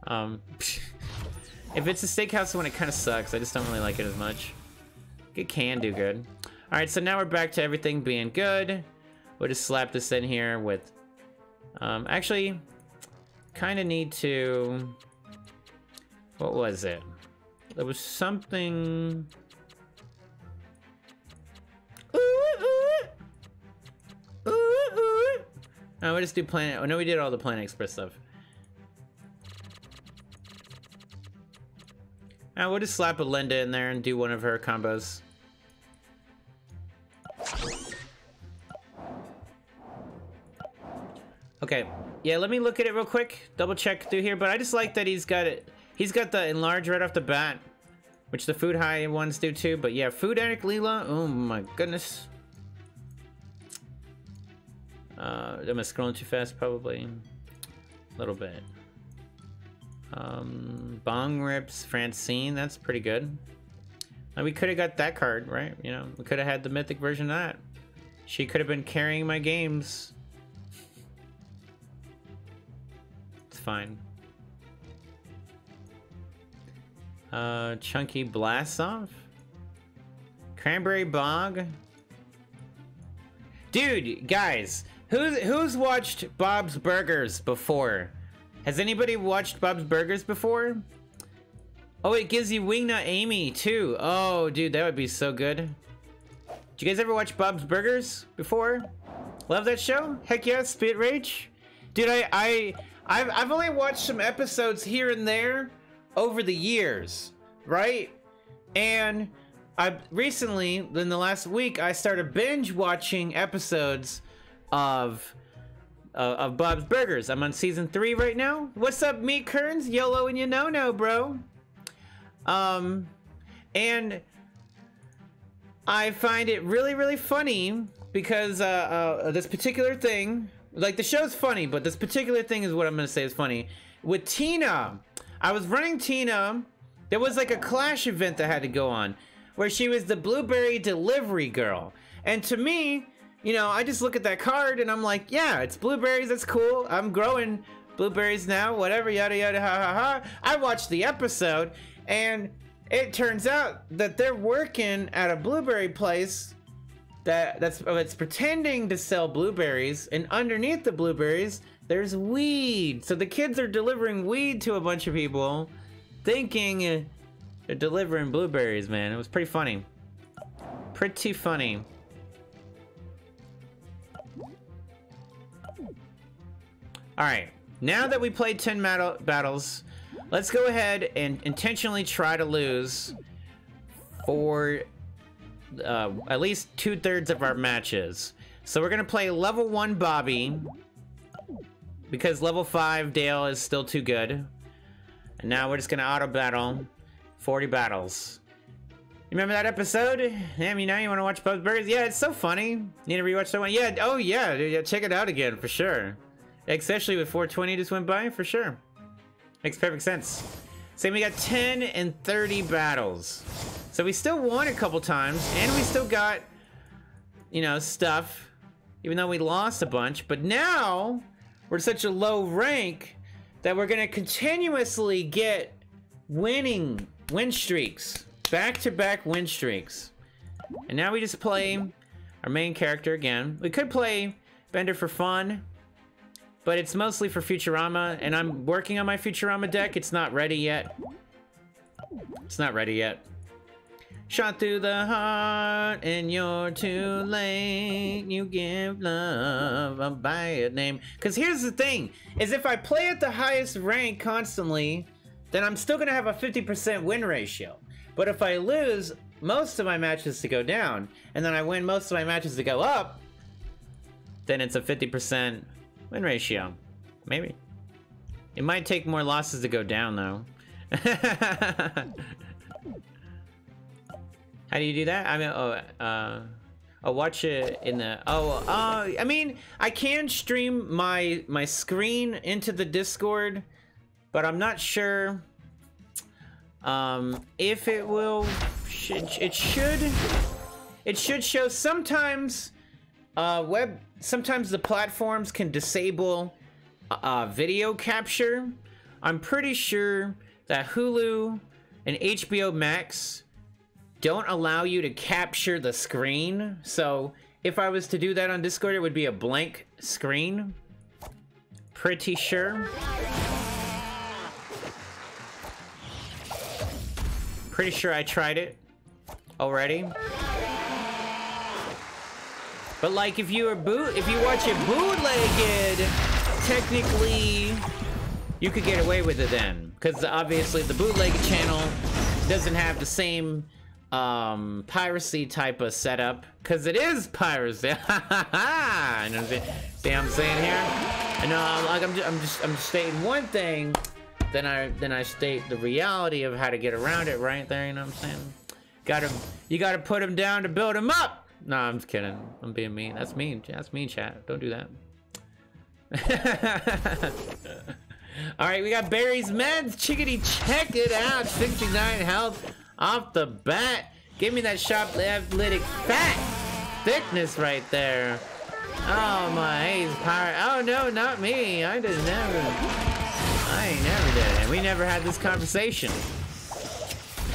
Speaker 1: Um, (laughs) if it's a steakhouse one, it kind of sucks. I just don't really like it as much. It can do good. All right, so now we're back to everything being good. We'll just slap this in here with, um, actually, kind of need to, what was it? There was something, No, we just do Planet, oh no, we did all the Planet Express stuff. Uh, we'll just slap a Linda in there and do one of her combos. Okay, yeah, let me look at it real quick, double check through here, but I just like that he's got it, he's got the enlarge right off the bat, which the food high ones do too, but yeah, food addict Leela, oh my goodness. Uh, am I scrolling too fast? Probably a little bit. Um, Bong Rips Francine, that's pretty good. We could have got that card, right? You know, we could have had the mythic version of that. She could have been carrying my games. It's fine. Uh, Chunky Blast Off? Cranberry Bog? Dude, guys, who's who's watched Bob's Burgers before? Has anybody watched Bob's Burgers before? Oh, it gives you Wingnut Amy too. Oh, dude, that would be so good. Did you guys ever watch Bob's Burgers before? Love that show? Heck yeah, Spit Rage. Dude, I, I, I've, I've only watched some episodes here and there over the years, right? And I recently, in the last week, I started binge watching episodes of uh, of Bob's Burgers. I'm on season three right now. What's up, me Kerns? YOLO and you know no, bro. Um, and I find it really, really funny because uh, uh, this particular thing, like the show's funny, but this particular thing is what I'm gonna say is funny. With Tina, I was running Tina. There was like a Clash event that had to go on where she was the blueberry delivery girl. And to me, you know, I just look at that card and I'm like, yeah, it's blueberries. That's cool. I'm growing blueberries now, whatever, yada, yada, ha, ha, ha. I watched the episode and it turns out that they're working at a blueberry place that that's it's pretending to sell blueberries and underneath the blueberries there's weed so the kids are delivering weed to a bunch of people thinking they're delivering blueberries man it was pretty funny pretty funny all right now that we played 10 battles let's go ahead and intentionally try to lose for uh, at least two-thirds of our matches. So we're gonna play level one Bobby because level five Dale is still too good. And now we're just gonna auto battle 40 battles. Remember that episode? Damn, you know you want to watch Bob's Burgers? Yeah, it's so funny. Need to rewatch that one? Yeah, oh yeah, yeah, check it out again for sure. Especially with 420 just went by, for sure. Makes perfect sense. Same, we got 10 and 30 battles. So we still won a couple times, and we still got, you know, stuff, even though we lost a bunch. But now, we're such a low rank that we're going to continuously get winning win streaks. Back-to-back -back win streaks. And now we just play our main character again. We could play Bender for fun, but it's mostly for Futurama, and I'm working on my Futurama deck. It's not ready yet. It's not ready yet. Shot through the heart and you're too late. You give love a bad name. Because here's the thing, is if I play at the highest rank constantly, then I'm still going to have a 50% win ratio. But if I lose most of my matches to go down, and then I win most of my matches to go up, then it's a 50% win ratio. Maybe. It might take more losses to go down, though. (laughs) How do you do that? I mean, oh, uh, I'll watch it in the, oh, uh, I mean, I can stream my, my screen into the Discord, but I'm not sure, um, if it will, it should, it should show sometimes, uh, web, sometimes the platforms can disable, uh, video capture. I'm pretty sure that Hulu and HBO Max don't allow you to capture the screen. So if I was to do that on Discord, it would be a blank screen. Pretty sure. Pretty sure I tried it already. But like if you are boot if you watch it bootlegged, technically you could get away with it then. Because obviously the bootleg channel doesn't have the same um piracy type of setup. Because it is piracy. (laughs) You know what I'm see, see i'm saying here? I know like I'm just, I'm just i'm stating one thing then i then i state the reality of how to get around it right there you know what i'm saying? Gotta you gotta put him down to build him up no i'm just kidding i'm being mean that's mean that's mean chat don't do that (laughs) all right we got barry's meds chickadee check it out 69 health off the bat. Give me that sharp athletic fat thickness right there. Oh my, he's power. Oh no, not me. I did never. I ain't never did it. We never had this conversation.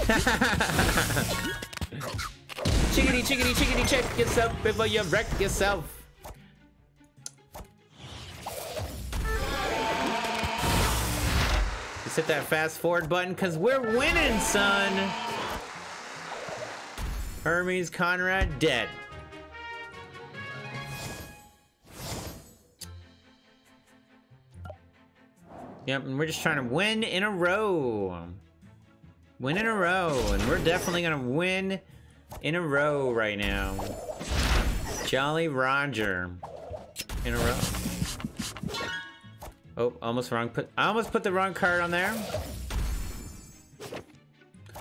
Speaker 1: (laughs) Chickity, chickity, chickity, check yourself before you wreck yourself. Just hit that fast forward button because we're winning, son. Hermes Conrad dead. Yep, and we're just trying to win in a row. Win in a row, and we're definitely gonna win in a row right now. Jolly Roger. In a row. Oh, almost wrong. Put I almost put the wrong card on there.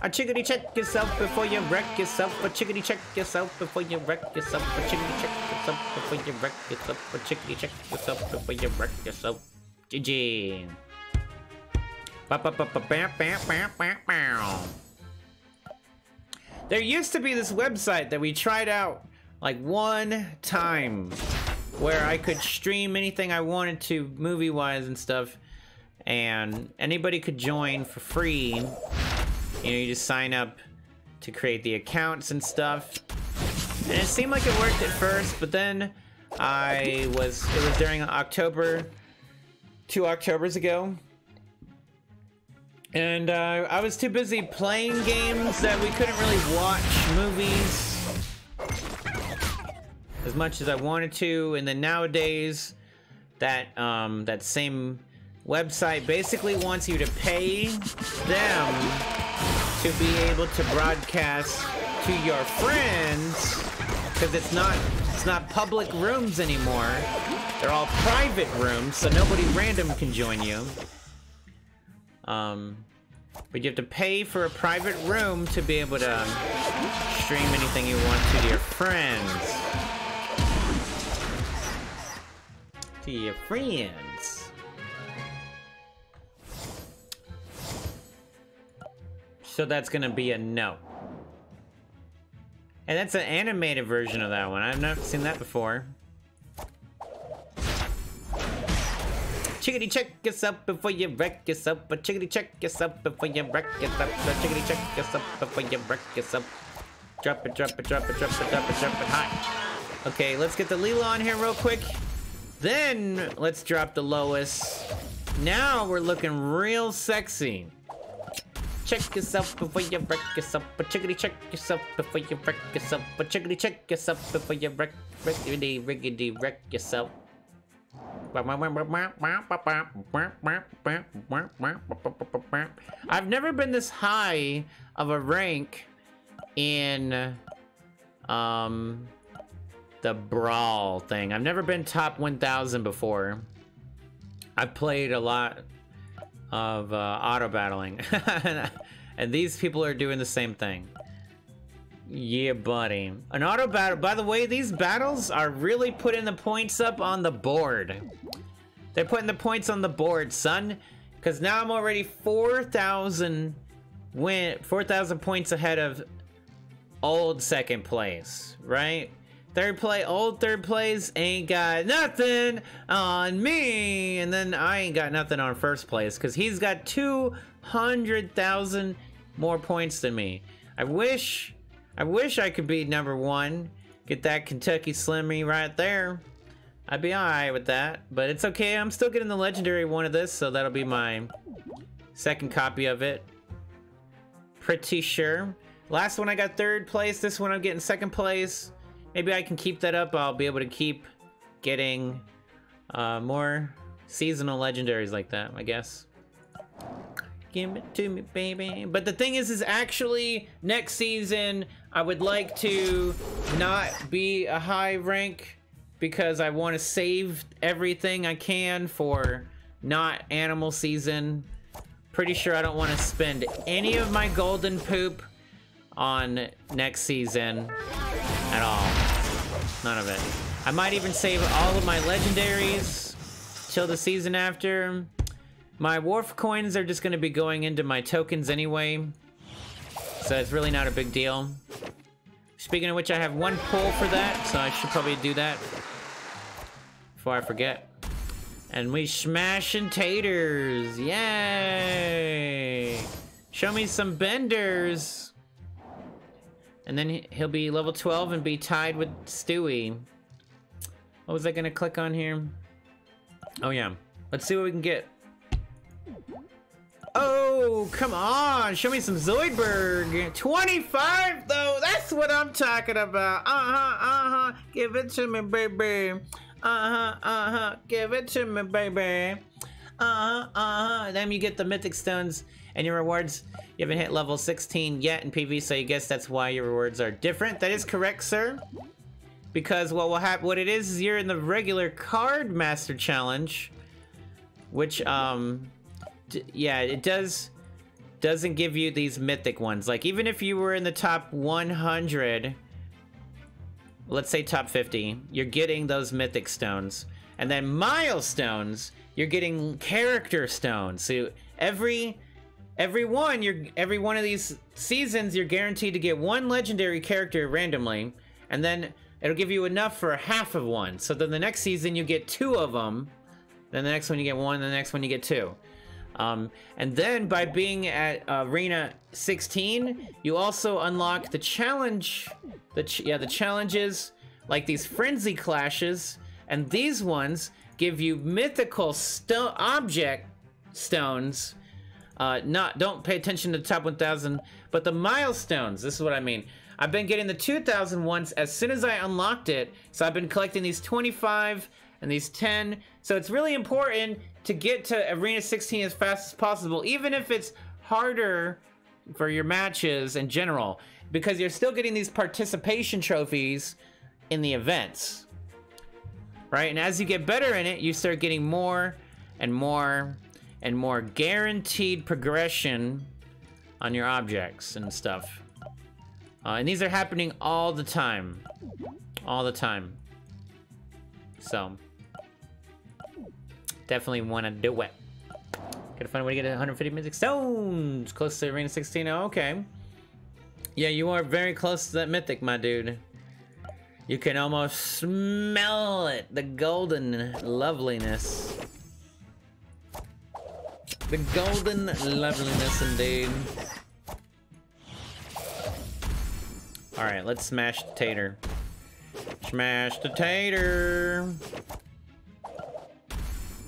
Speaker 1: A chickadee check yourself before you wreck yourself. A chickadee check yourself before you wreck yourself. A chickadee check yourself before you wreck yourself. A chickadee check yourself before you wreck yourself. GG. There used to be this website that we tried out like one time where I could stream anything I wanted to movie wise and stuff and anybody could join for free. You know, you just sign up to create the accounts and stuff. And it seemed like it worked at first, but then I was, it was during October, two Octobers ago, and uh, I was too busy playing games that we couldn't really watch movies as much as I wanted to. And then nowadays, that um, that same website basically wants you to pay them to be able to broadcast to your friends because it's not it's not public rooms anymore. They're all private rooms, so nobody random can join you. Um, but you have to pay for a private room to be able to stream anything you want to, your friends. To your friends. So that's gonna be a no. And that's an animated version of that one. I've never seen that before. Chickadee check yourself before you wreck yourself. But chickadee check yourself before you wreck yourself. But chickadee check yourself before you wreck yourself. Drop it, drop it, drop it, drop it, drop it, drop it high. Okay, let's get the Leela on here real quick. Then let's drop the Lois. Now we're looking real sexy. Check yourself before you wreck yourself. But chickadee check yourself before you wreck yourself. But chickadee check yourself before you wreck, wreck, rickety, rickety, wreck yourself. I've never been this high of a rank in um the brawl thing. I've never been top 1000 before. I've played a lot of uh, auto battling (laughs) and these people are doing the same thing. Yeah, buddy. An auto battle. By the way, these battles are really putting the points up on the board. They're putting the points on the board, son. Because now I'm already 4,000 win 4,000 points ahead of old second place, right? Third place, old third place ain't got nothing on me. And then I ain't got nothing on first place because he's got 200,000 more points than me. I wish I wish I could be number one. Get that Kentucky Slimmy right there. I'd be alright with that. But it's okay, I'm still getting the legendary one of this, so that'll be my second copy of it. Pretty sure. Last one I got third place, this one I'm getting second place. Maybe I can keep that up, I'll be able to keep getting uh, more seasonal legendaries like that, I guess. Give it to me, baby. But the thing is, is actually next season, I would like to not be a high rank because I want to save everything I can for not animal season. Pretty sure I don't want to spend any of my golden poop on next season at all. None of it. I might even save all of my legendaries till the season after. My Wharf coins are just going to be going into my tokens anyway. So it's really not a big deal. Speaking of which, I have one pull for that, so I should probably do that before I forget. And we smashing taters. Yay! Show me some benders. And then he'll be level 12 and be tied with Stewie. What was I gonna click on here? Oh yeah. Let's see what we can get. Oh, come on. Show me some Zoidberg. 25, though. That's what I'm talking about. Uh-huh, uh-huh. Give it to me, baby. Uh-huh, uh-huh. Give it to me, baby. Uh-huh, uh-huh. then you get the mythic stones and your rewards. You haven't hit level 16 yet in PV, so I guess that's why your rewards are different. That is correct, sir. Because what will happen, what it is, is you're in the regular card master challenge, which, um, yeah, it does, doesn't give you these mythic ones. Like, even if you were in the top 100, let's say top 50, you're getting those mythic stones. And then milestones, you're getting character stones. So every every one you're every one of these seasons you're guaranteed to get one legendary character randomly and then it'll give you enough for half of one so then the next season you get two of them then the next one you get one the next one you get two um, and then by being at arena 16 you also unlock the challenge the ch yeah the challenges like these frenzy clashes and these ones give you mythical stone object stones uh, not don't pay attention to the top 1000, but the milestones. This is what I mean. I've been getting the 2000 ones as soon as I unlocked it. So I've been collecting these 25 and these 10. So it's really important to get to Arena 16 as fast as possible, even if it's harder for your matches in general, because you're still getting these participation trophies in the events. Right? And as you get better in it, you start getting more and more and more guaranteed progression on your objects and stuff. Uh, and these are happening all the time. All the time. So, definitely want to do it. Gotta find a way to get 150 mythic stones! Close to Arena 16. Oh, okay. Yeah, you are very close to that mythic, my dude. You can almost smell it. The golden loveliness. The golden loveliness indeed. Alright, let's smash the tater. Smash the tater!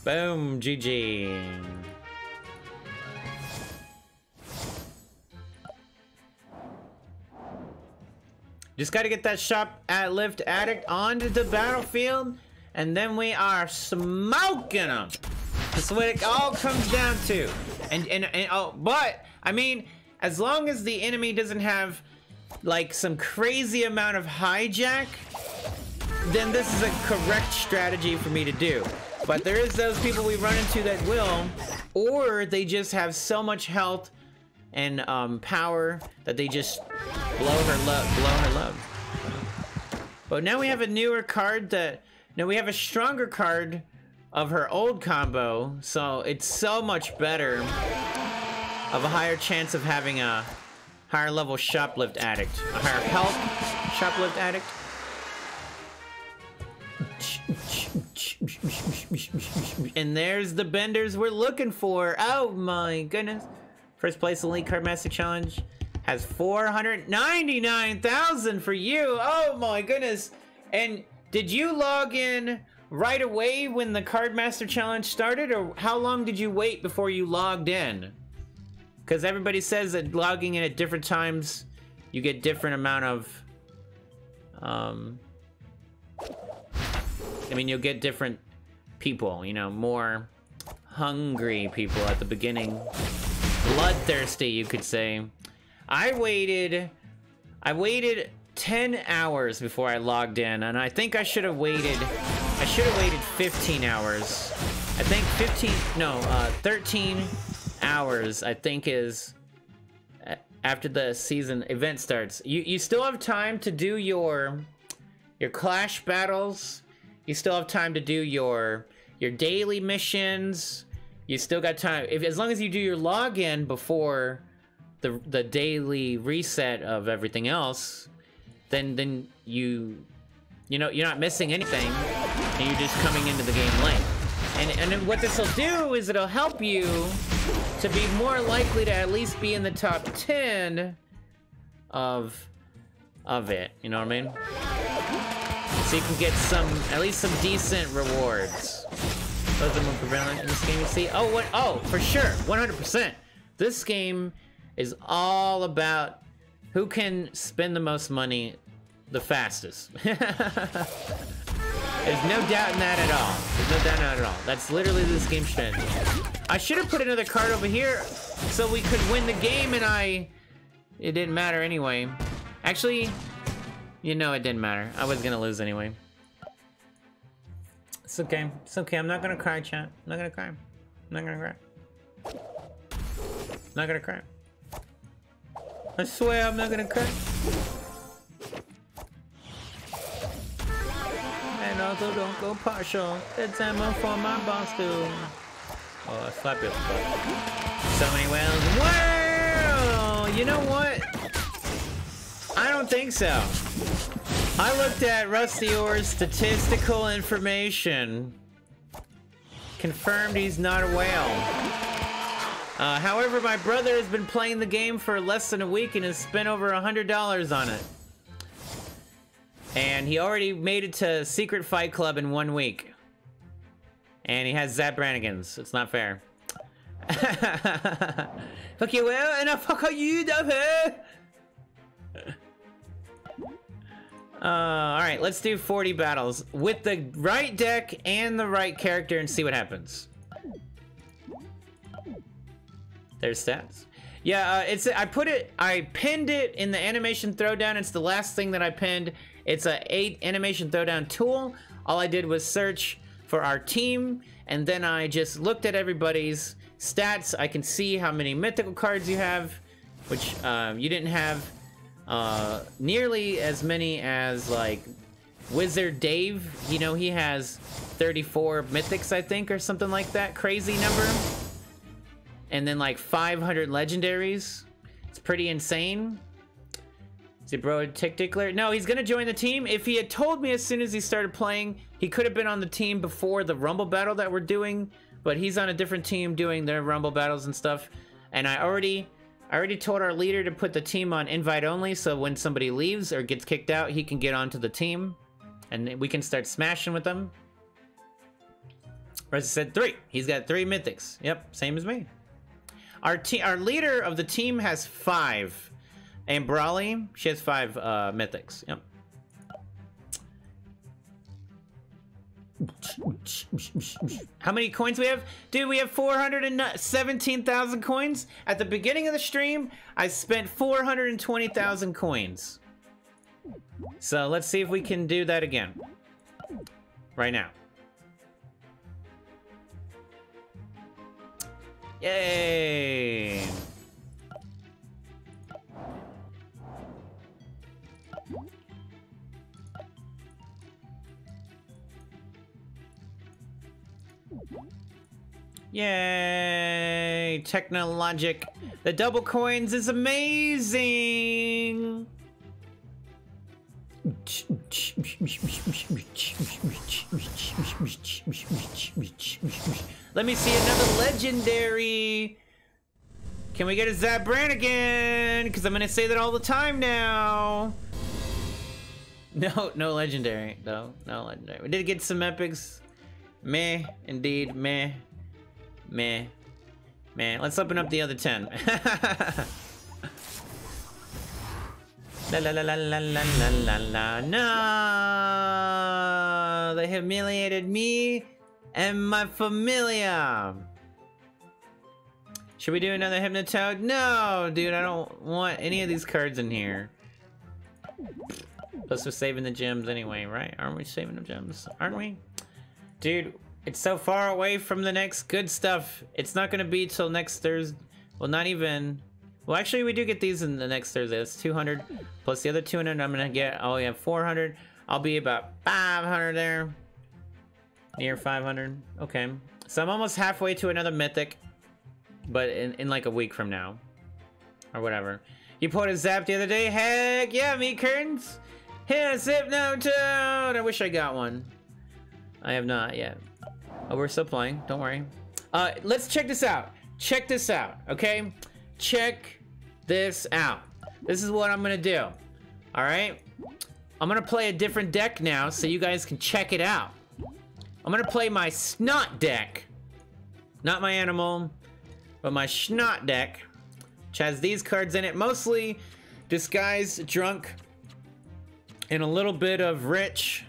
Speaker 1: Boom, GG. Just gotta get that shop at lift addict onto the battlefield, and then we are smoking them. That's what it all comes down to. And, and, and, oh, but, I mean, as long as the enemy doesn't have, like, some crazy amount of hijack, then this is a correct strategy for me to do. But there is those people we run into that will, or they just have so much health and um, power that they just blow her love, blow her love. But now we have a newer card that, now we have a stronger card of her old combo, so it's so much better of a higher chance of having a higher level shoplift addict, a higher health shoplift addict. And there's the benders we're looking for. Oh my goodness. First place Elite Card Master Challenge has 499,000 for you. Oh my goodness. And did you log in right away when the Cardmaster Challenge started, or how long did you wait before you logged in? Because everybody says that logging in at different times, you get different amount of, um, I mean, you'll get different people, you know, more hungry people at the beginning. Bloodthirsty, you could say. I waited, I waited 10 hours before I logged in, and I think I should have waited I should have waited 15 hours. I think 15, no, uh, 13 hours, I think is after the season event starts. You, you still have time to do your, your clash battles. You still have time to do your, your daily missions. You still got time. If, as long as you do your login before the, the daily reset of everything else, then, then you you know, you're not missing anything, and you're just coming into the game late. And, and what this will do is it'll help you to be more likely to at least be in the top 10 of of it. You know what I mean? So you can get some, at least some decent rewards. Those are more prevalent in this game, you see? Oh, what? Oh, for sure, 100%. This game is all about who can spend the most money the fastest. (laughs) There's no doubt in that at all. There's no doubt in that at all. That's literally this game's strategy. I should have put another card over here so we could win the game and I... It didn't matter anyway. Actually, you know it didn't matter. I was gonna lose anyway. It's okay. It's okay. I'm not gonna cry, chat. I'm not gonna cry. I'm not gonna cry. I'm not gonna cry. I swear I'm not gonna cry. And also don't go partial. It's ammo for my boss too. Oh, I slap your butt. So many whales. Well, you know what? I don't think so. I looked at Rusty Orr's statistical information. Confirmed he's not a whale. Uh, however, my brother has been playing the game for less than a week and has spent over a $100 on it. And he already made it to Secret Fight Club in one week. And he has Zapp Brannigan's. It's not fair. (laughs) fuck you, well, and I fuck you, Duffy! (laughs) Uh, alright, let's do 40 battles with the right deck and the right character and see what happens. There's stats. Yeah, uh, it's I put it, I pinned it in the animation throwdown. It's the last thing that I pinned. It's a eight animation throwdown tool. All I did was search for our team, and then I just looked at everybody's stats. I can see how many mythical cards you have, which um, you didn't have uh, nearly as many as like Wizard Dave. You know, he has 34 mythics, I think, or something like that. Crazy number. And then like 500 legendaries. It's pretty insane. Is it bro tick tickler? No, he's gonna join the team. If he had told me as soon as he started playing, he could have been on the team before the Rumble battle that we're doing. But he's on a different team doing their Rumble battles and stuff. And I already I already told our leader to put the team on invite only, so when somebody leaves or gets kicked out, he can get onto the team, and we can start smashing with them. Reza said three. He's got three mythics. Yep, same as me. Our team, our leader of the team has five, and Brawly, she has five uh, mythics. Yep. How many coins we have? Dude, we have 417,000 coins. At the beginning of the stream, I spent 420,000 coins. So let's see if we can do that again. Right now. Yay! Yay! Technologic. The double coins is amazing! Let me see another legendary. Can we get a Zapp again? Because I'm going to say that all the time now. No, no legendary, though. No legendary. We did get some epics. Meh, indeed, meh. Meh. Meh. Let's open up the other 10. (laughs) La la la la la la la la No! They humiliated me and my familia. Should we do another Hypnotoad? No, dude, I don't want any of these cards in here. Plus we're saving the gems anyway, right? Aren't we saving the gems? Aren't we? Dude, it's so far away from the next good stuff. It's not gonna be till next Thursday. Well, not even. Well, actually, we do get these in the next Thursday. That's 200 plus the other 200. I'm gonna get. Oh, yeah, 400. I'll be about 500 there. Near 500. Okay. So I'm almost halfway to another mythic, but in, in like a week from now, or whatever. You put a Zapp the other day. Heck yeah, me curtains. Here's Hypnotoad. I wish I got one. I have not yet. Oh, we're still playing. Don't worry. Uh, let's check this out. Check this out, okay? Check this out. This is what I'm gonna do. All right? I'm gonna play a different deck now so you guys can check it out. I'm gonna play my Snot deck. Not my animal, but my Snot deck. Which has these cards in it. Mostly Disguise, Drunk, and a little bit of Rich.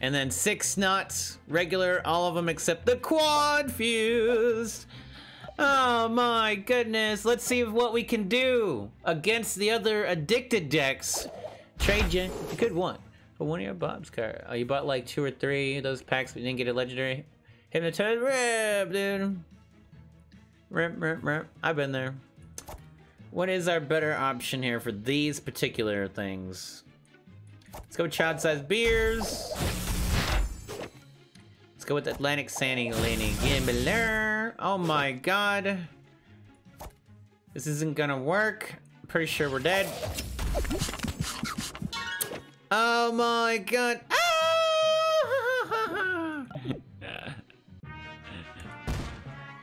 Speaker 1: And then six snots, regular, all of them except the quad fused. Oh my goodness. Let's see what we can do against the other addicted decks. Trade you a good one. But one of your Bob's car. Oh, you bought like two or three of those packs, but you didn't get a legendary. Hypnotize rip, dude. Rip, rip, rip. I've been there. What is our better option here for these particular things? Let's go child-sized beers. Go with Atlantic Sandy Laney Gambler. Oh my god. This isn't gonna work. Pretty sure we're dead. Oh my god. Ah!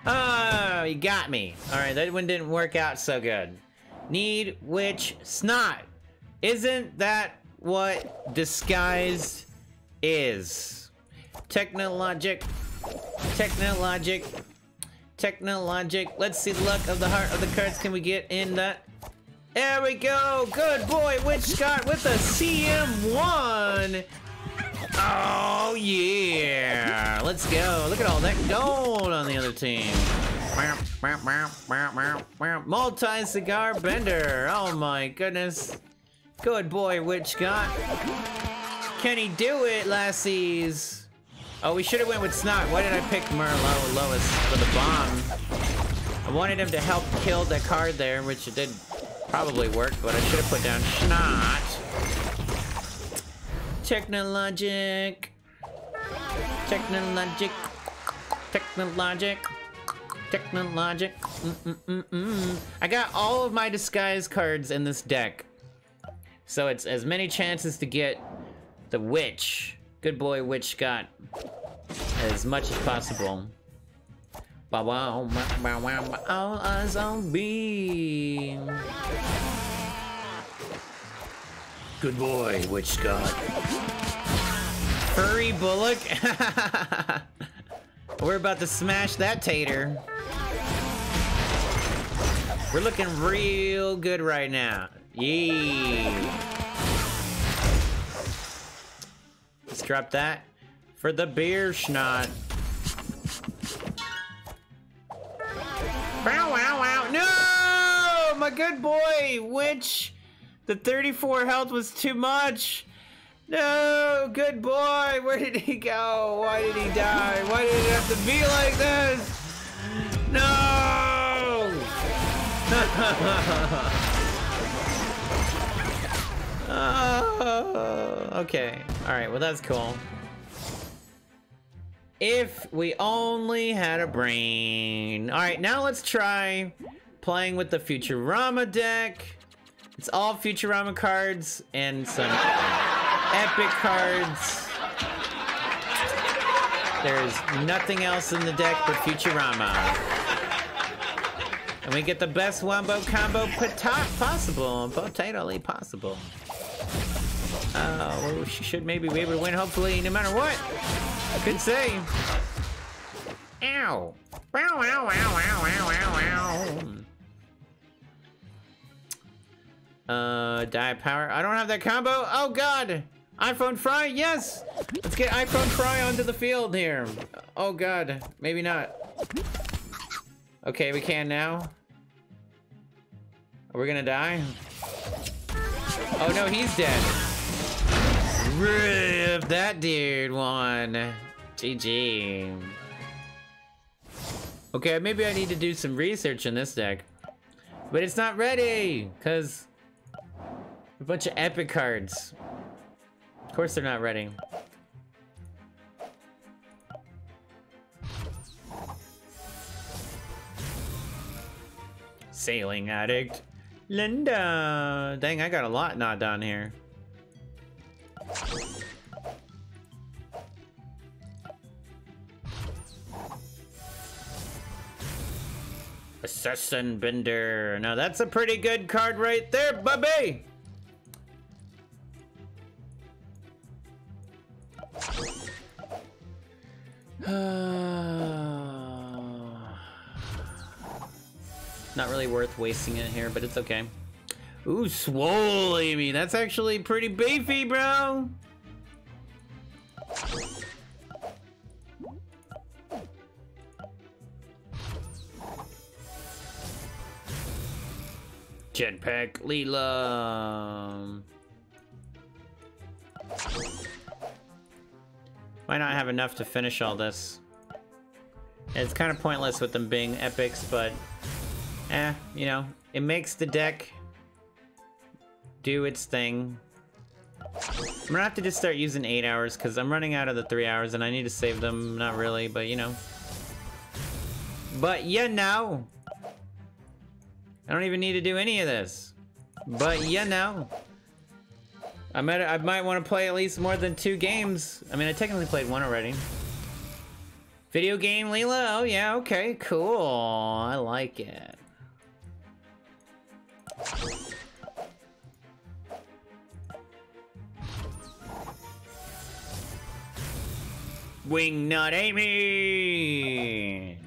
Speaker 1: (laughs) Oh, you got me. Alright, that one didn't work out so good. Need witch snot. Isn't that what disguise is? Technologic. Technologic. Technologic. Let's see the luck of the heart of the cards. Can we get in that? There we go. Good boy, Witch Scott with a CM1. Oh, yeah. Let's go. Look at all that gold on the other team. Multi-cigar bender. Oh, my goodness. Good boy, Witch Scott. Can he do it, lassies? Oh, we should have went with Snot. Why did I pick Merlot Lois for the bomb? I wanted him to help kill the card there, which it did probably work, but I should have put down Snot. Technologic. Technologic. Technologic. Technologic. Mm -mm -mm -mm. I got all of my disguise cards in this deck. So it's as many chances to get the witch. Good boy, witch Scott. As much as possible. Bow wow, bow wow, all eyes. Good boy, Witch Scott. Furry Bullock? (laughs) We're about to smash that tater. We're looking real good right now. Yee. Let's drop that for the beer schnot. Wow, wow, wow. No! My good boy, which the 34 health was too much. No, good boy. Where did he go? Why did he die? Why did it have to be like this? No! (laughs) oh, okay. All right. Well, that's cool. If we only had a brain. All right, now let's try playing with the Futurama deck. It's all Futurama cards and some epic cards. There's nothing else in the deck but Futurama. And we get the best wombo combo possible. Potatoly possible. Uh, she should maybe be able to win, hopefully, no matter what. I could say. Ow. Ow, ow, ow, ow, ow, ow, ow. Uh, die power. I don't have that combo. Oh, God. iPhone Fry, yes. Let's get iPhone Fry onto the field here. Oh, God. Maybe not. Okay, we can now. Are we gonna die? Oh, no, he's dead. Rip, that dude won. GG. Okay, maybe I need to do some research in this deck. But it's not ready, because a bunch of epic cards. Of course they're not ready. Sailing addict. Linda! Dang, I got a lot not done here. Assassin Bender. Now that's a pretty good card right there, bubby! (sighs) Uh, Not really worth wasting it here, but it's okay. Ooh, swole, Amy. That's actually pretty beefy, bro. Jetpack Leela. Might not have enough to finish all this. It's kind of pointless with them being epics, but eh, you know, it makes the deck do its thing. I'm gonna have to just start using eight hours because I'm running out of the three hours and I need to save them. Not really, but you know. But you know. I don't even need to do any of this. But you know. I might I might want to play at least more than two games. I mean, I technically played one already. Video game, Leela? Oh yeah, okay, cool. I like it. Wingnut Amy!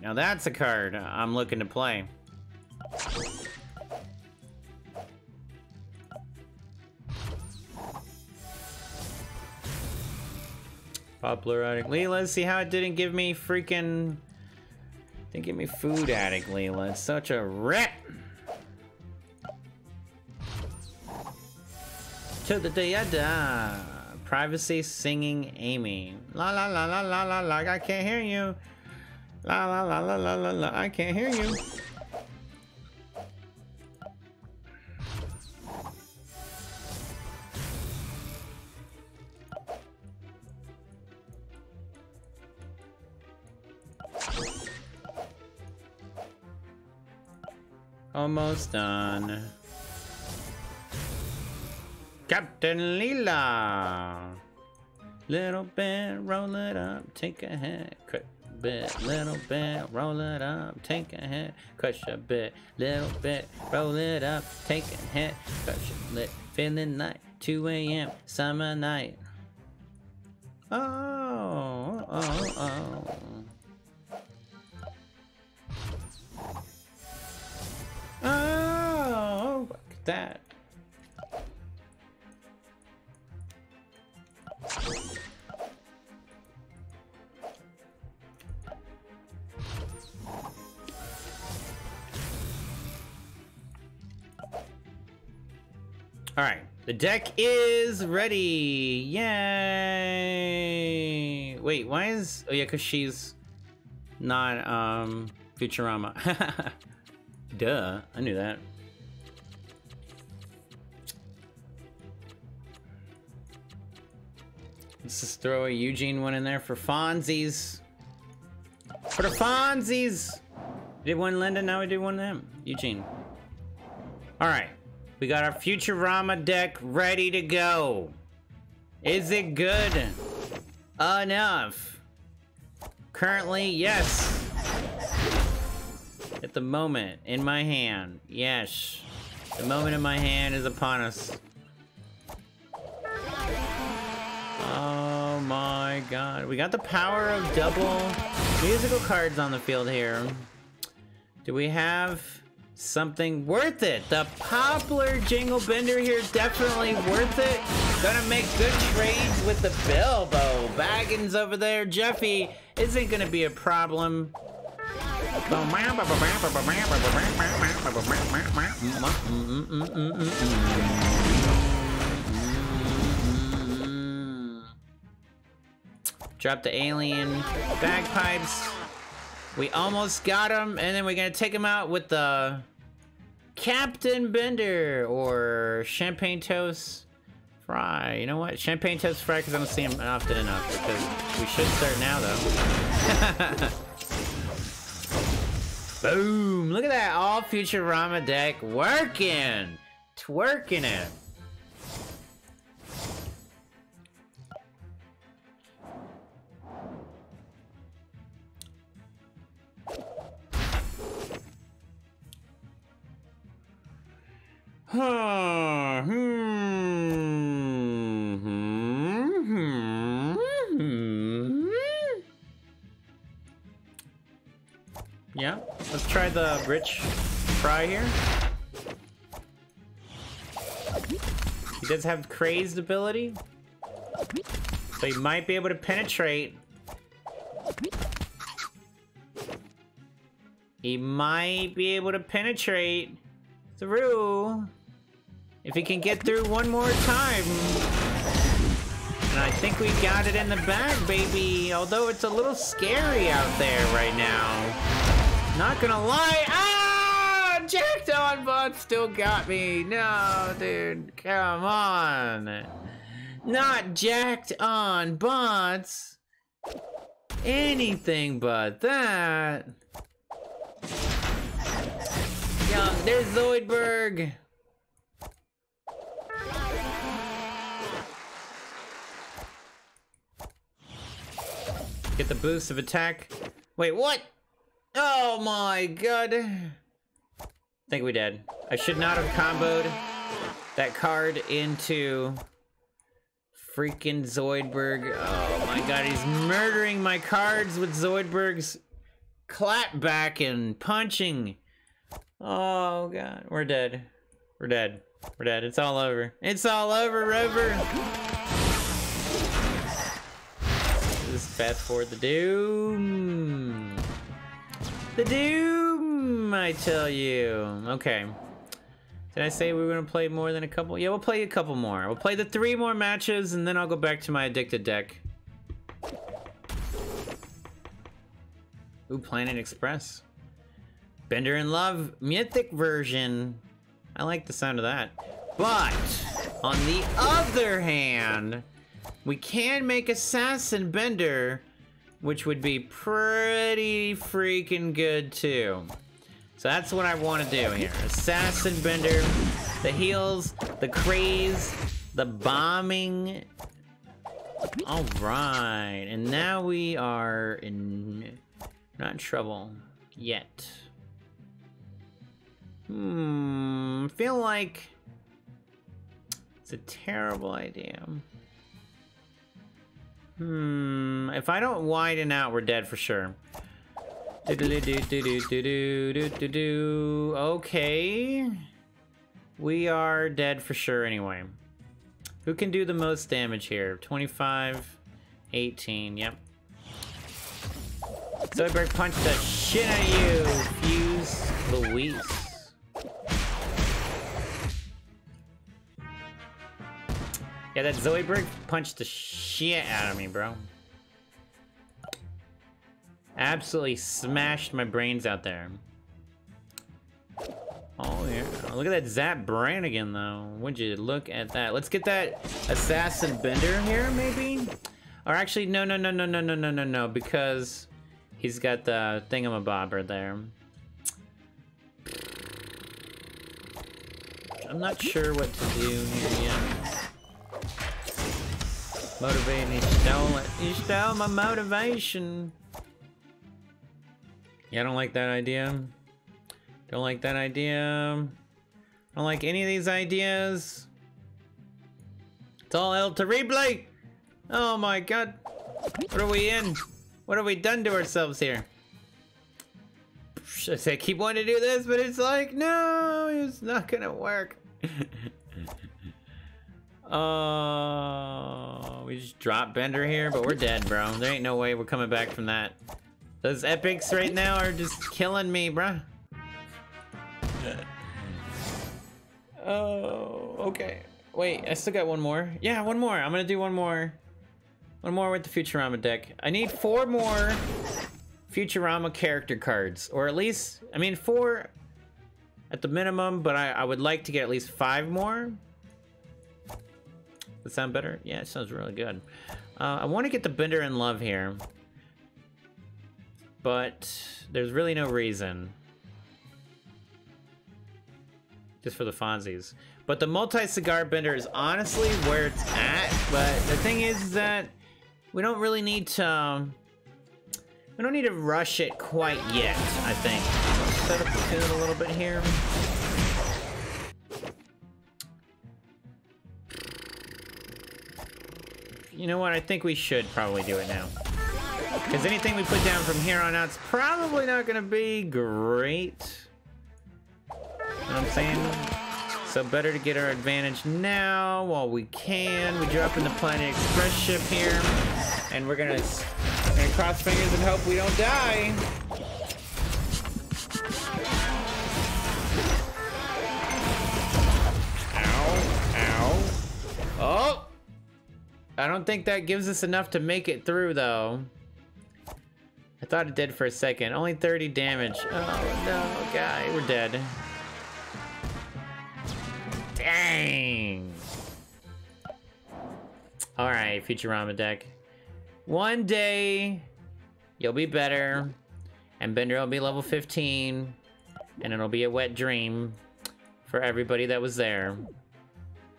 Speaker 1: Now that's a card I'm looking to play. Popular Addict Leela. See how it didn't give me freaking... Didn't give me Food Addict Leela. It's such a rip! To the day die. Privacy singing Amy. La la la la la la la. I can't hear you. La la la la la la la. I can't hear you. Almost done. Captain Leela! Little bit, roll it up, take a hit, quick bit, little bit, roll it up, take a hit, crush a bit, little bit, roll it up, take a hit, crush a lit, feeling night, 2 a.m., summer night. Oh, oh, oh, oh. Oh, look at that. All right, the deck is ready. Yay! Wait, why is? Oh yeah, cause she's not um Futurama. (laughs) Duh, I knew that. Let's just throw a Eugene one in there for Fonzies. For the Fonzies! We did one Linda, now we do one of them. Eugene. Alright. We got our Futurama deck ready to go. Is it good enough? Currently, yes. At the moment, in my hand, yes. The moment in my hand is upon us. Oh my god. We got the power of double musical cards on the field here. Do we have something worth it? The Poplar Jingle Bender here, definitely worth it. Gonna make good trades with the Bilbo. Baggins over there, Jeffy, isn't gonna be a problem. Drop the alien bagpipes. We almost got him, and then we're gonna take him out with the Captain Bender or Champagne Toast Fry. You know what? Champagne Toast Fry because I don't see him often enough. Because we should start now, though. (laughs) Boom! Look at that all Futurama deck working! Twerking it. Huh. Hmm. Hmm. Hmm. Yeah, let's try the rich fry here. He does have crazed ability. So he might be able to penetrate. He might be able to penetrate. through. If he can get through one more time. And I think we got it in the bag, baby. Although it's a little scary out there right now. Not gonna lie. Ah! Jacked on but still got me. No, dude. Come on. Not jacked on bots. Anything but that. Young, there's Zoidberg. Get the boost of attack. Wait, what? Oh my god. I think we did. I should not have comboed that card into freaking Zoidberg. Oh my god, he's murdering my cards with Zoidberg's clapback and punching. Oh god, we're dead. We're dead. We're dead. It's all over. It's all over, Rover. Fast forward the doom. The doom, I tell you. Okay. Did I say we were gonna play more than a couple? Yeah, we'll play a couple more. We'll play the three more matches and then I'll go back to my addicted deck. Ooh, Planet Express. Bender in Love Mythic version. I like the sound of that. But, on the other hand, we can make Assassin Bender, which would be pretty freaking good too. So that's what I want to do here. Assassin Bender, the heals, the craze, the bombing. All right, and now we are in not in trouble yet. Hmm, feel like it's a terrible idea. Hmm, if I don't widen out, we're dead for sure. Okay. We are dead for sure anyway. Who can do the most damage here? 25, 18, yep. Zoidberg punch the shit out of you, Fuse Luis. Yeah, that Zoidberg punched the shit out of me, bro. Absolutely smashed my brains out there. Oh, yeah. Look at that Zap Brannigan, though. Would you look at that? Let's get that Assassin Bender here, maybe? Or actually, no, no, no, no, no, no, no, no, no, because he's got the thingamabobber there. I'm not sure what to do here yet. Motivating, he stole it. He stole my motivation. Yeah, I don't like that idea. Don't like that idea. Don't like any of these ideas. It's all El Terrible! Oh my god. What are we in? What have we done to ourselves here? I say keep wanting to do this, but it's like, no, it's not gonna work. (laughs) Oh, we just dropped Bender here, but we're dead, bro. There ain't no way we're coming back from that. Those epics right now are just killing me, bruh. oh, okay. Wait, I still got one more. Yeah, one more. I'm gonna do one more. One more with the Futurama deck. I need four more Futurama character cards. Or at least, I mean, four at the minimum, but I, I would like to get at least five more. That sound better? Yeah, it sounds really good. Uh, I want to get the Bender in Love here. But there's really no reason. Just for the Fonzies. But the multi-cigar bender is honestly where it's at. But the thing is that we don't really need to... Um, we don't need to rush it quite yet, I think. Set up the tune a little bit here. You know what? I think we should probably do it now. Because anything we put down from here on out is probably not going to be great. You know what I'm saying? So better to get our advantage now while we can. We drop in the Planet Express ship here. And we're going to cross fingers and hope we don't die. Don't think that gives us enough to make it through, though. I thought it did for a second. Only 30 damage. Oh, no, guy. We're dead. Dang. All right, Futurama deck. One day, you'll be better, and Bender will be level 15, and it'll be a wet dream for everybody that was there.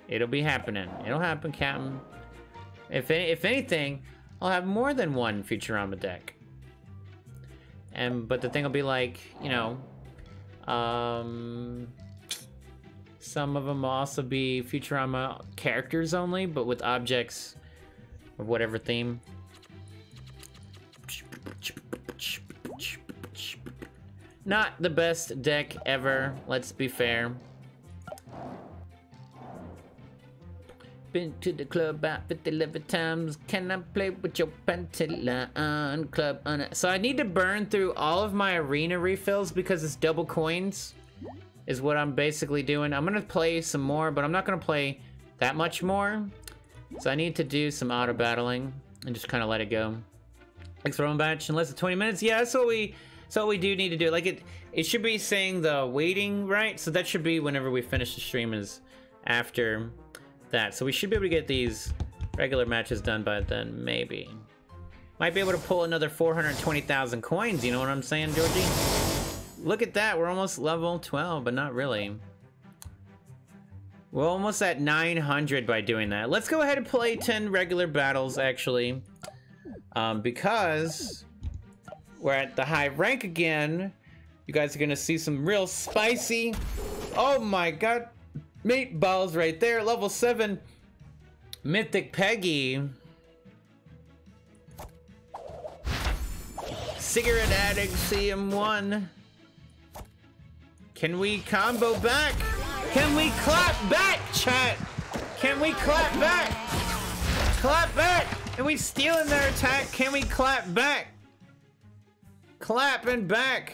Speaker 1: It'll be happening. It'll happen, Captain. If, any, if anything, I'll have more than one Futurama deck. And but the thing will be like, you know, um, some of them will also be Futurama characters only, but with objects of whatever theme. Not the best deck ever, let's be fair. Been to the club about 50 11 times. Can I play with your pantalon club on it? So I need to burn through all of my arena refills because it's double coins is what I'm basically doing. I'm gonna play some more, but I'm not gonna play that much more. So I need to do some auto battling and just kind of let it go. Thanks for batch in less than 20 minutes. Yeah, that's what we so we do need to do. Like it it should be saying the waiting, right? So that should be whenever we finish the stream is after that. So we should be able to get these regular matches done by then, maybe. Might be able to pull another 420,000 coins, you know what I'm saying, Georgie? Look at that, we're almost level 12, but not really. We're almost at 900 by doing that. Let's go ahead and play 10 regular battles, actually. Um, because we're at the high rank again. You guys are gonna see some real spicy. Oh my god, Meatballs right there, level 7. Mythic Peggy. Cigarette Addict CM1. Can we combo back? Can we clap back, chat? Can we clap back? Clap back! And we stealing their attack. Can we clap back? Clapping back.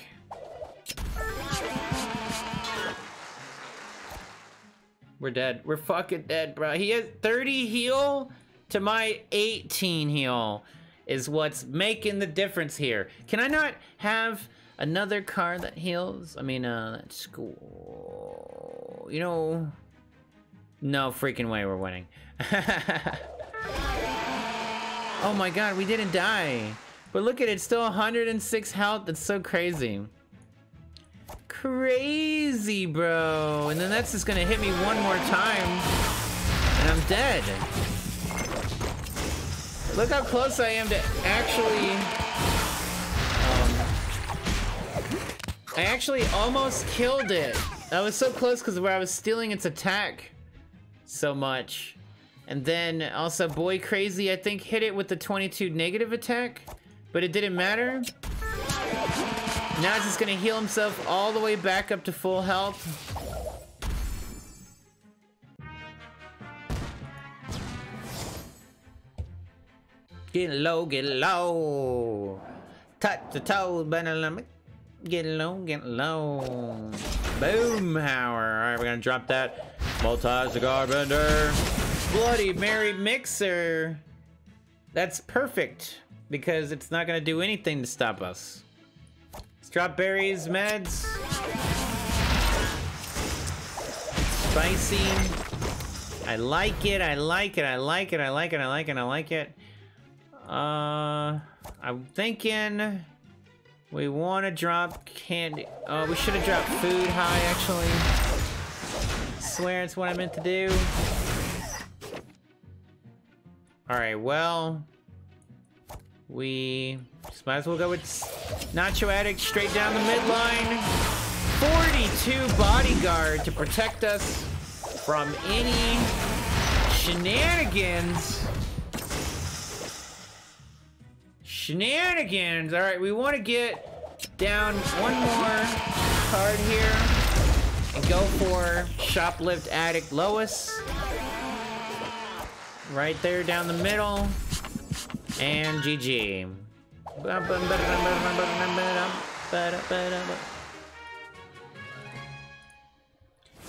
Speaker 1: We're dead. We're fucking dead, bro. He has 30 heal to my 18 heal is what's making the difference here. Can I not have another card that heals? I mean, uh, that's cool. You know, no freaking way we're winning. (laughs) oh my god, we didn't die. But look at it, still 106 health. That's so crazy crazy, bro. And then that's just gonna hit me one more time, and I'm dead. Look how close I am to actually... Um, I actually almost killed it. I was so close because where I was stealing its attack so much. And then also Boy Crazy, I think, hit it with the 22 negative attack, but it didn't matter. Now he's just gonna heal himself all the way back up to full health. Get low, get low. Touch the toes, better get low, get low. Boom power. All right, we're gonna drop that. Multi-cigar bender. Bloody Mary mixer. That's perfect because it's not gonna do anything to stop us. Strawberries, meds. Spicy. I like it, I like it, I like it, I like it, I like it, I like it. Uh, I'm thinking we want to drop candy. Oh, we should have dropped food high, actually. swear it's what I meant to do. Alright, well, we just might as well go with Nacho Addict straight down the midline. 42 bodyguard to protect us from any shenanigans. Shenanigans. All right, we want to get down one more card here and go for Shoplift Addict Lois. Right there down the middle. And GG.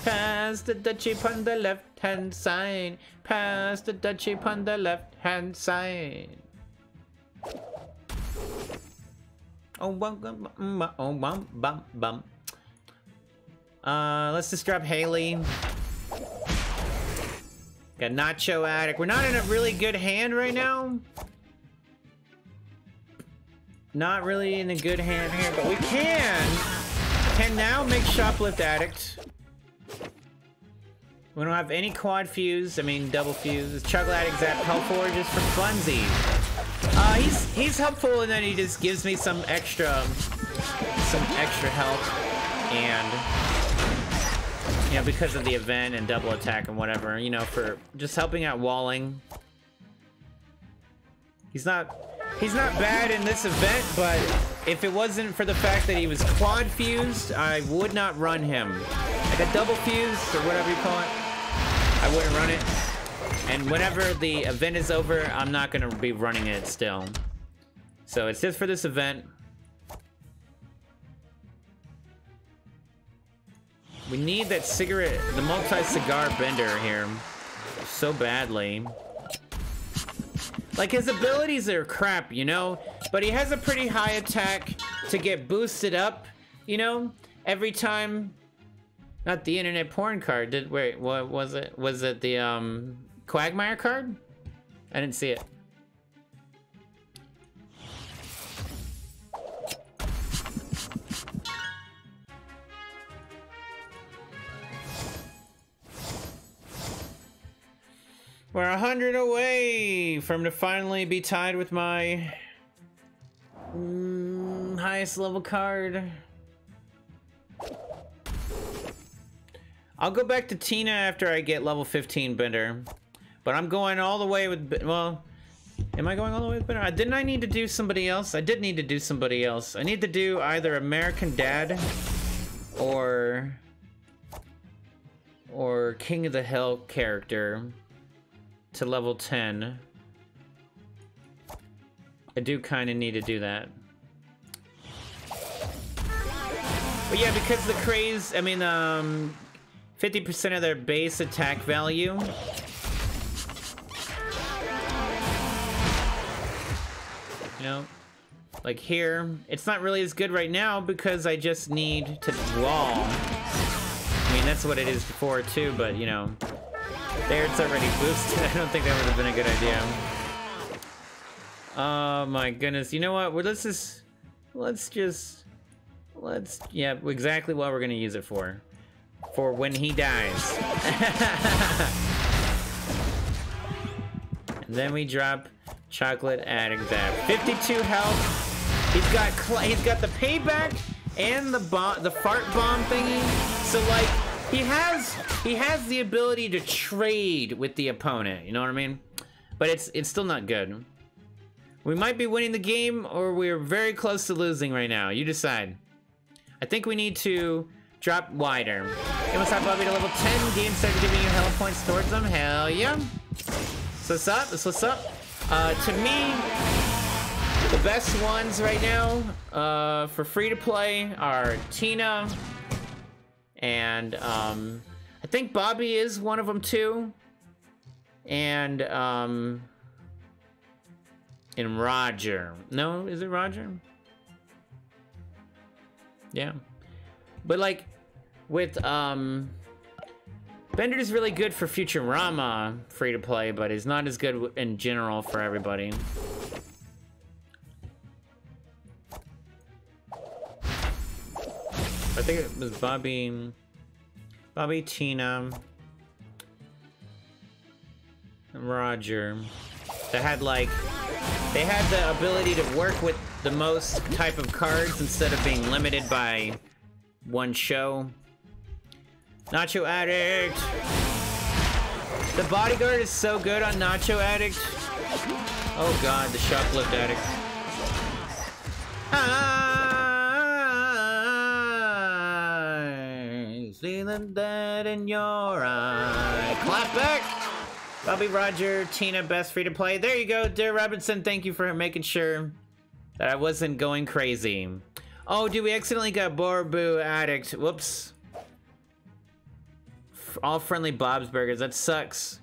Speaker 1: Pass the dutchie on the left hand side. Pass the dutchie on the left hand side. Oh, bum, bum, bum. Uh, let's just drop Hayley. Got Nacho Addict. We're not in a really good hand right now. Not really in a good hand here, but we can. Can now make Shoplift Addict. We don't have any quad fuse, I mean double fuse. Chocolate Addict Zapp Helpful just for funsies. Uh, he's he's helpful and then he just gives me some extra some extra help and you know because of the event and double attack and whatever you know for just helping out walling he's not he's not bad in this event but if it wasn't for the fact that he was quad fused I would not run him like a double fused or whatever you call it I wouldn't run it and whenever the event is over, I'm not gonna be running it still. So it's just for this event. We need that cigarette, the multi-cigar bender here so badly. Like his abilities are crap, you know? But he has a pretty high attack to get boosted up, you know? Every time not the internet porn card. Did wait, what was it? Was it the um Quagmire card? I didn't see it. We're a hundred away from to finally be tied with my mm, highest level card. I'll go back to Tina after I get level 15 Bender. But I'm going all the way with, well, am I going all the way with Bender? Didn't I need to do somebody else? I did need to do somebody else. I need to do either American Dad or, or King of the Hill character to level 10. I do kind of need to do that. But yeah, because the craze, I mean, um, 50% of their base attack value You know? Like here, it's not really as good right now because I just need to wall. I mean, that's what it is before too, but you know, there it's already boosted. (laughs) I don't think that would have been a good idea. Oh my goodness. You know what? Well, let's just, let's just, let's, yeah, exactly what we're gonna use it for. For when he dies. (laughs) and then we drop Chocolate Addict Zapp. 52 health. He's got he's got the payback and the bomb, the fart bomb thingy. So like he has he has the ability to trade with the opponent. You know what I mean? But it's it's still not good. We might be winning the game, or we're very close to losing right now. You decide. I think we need to drop wider. Okay, what's up, Bobby? To level 10, game started giving you health points towards them. Hell yeah. So what's up? What's up. Uh, to me, the best ones right now uh, for free to play are Tina, and um, I think Bobby is one of them too, and um, and Roger. No, is it Roger? Yeah, but like with um Bender is really good for Futurama free to play, but he's not as good in general for everybody. I think it was Bobby, Bobby, Tina, Roger. That had like, they had the ability to work with the most type of cards instead of being limited by one show. Nacho Addict. The bodyguard is so good on Nacho Addict. Oh god, the shoplift addict. I see the dead in your eye. Clap back! Bobby Roger, Tina, best free to play. There you go, dear Robinson. Thank you for making sure that I wasn't going crazy. Oh, dude, we accidentally got Borbu Addict. Whoops. all friendly Bob's Burgers. That sucks.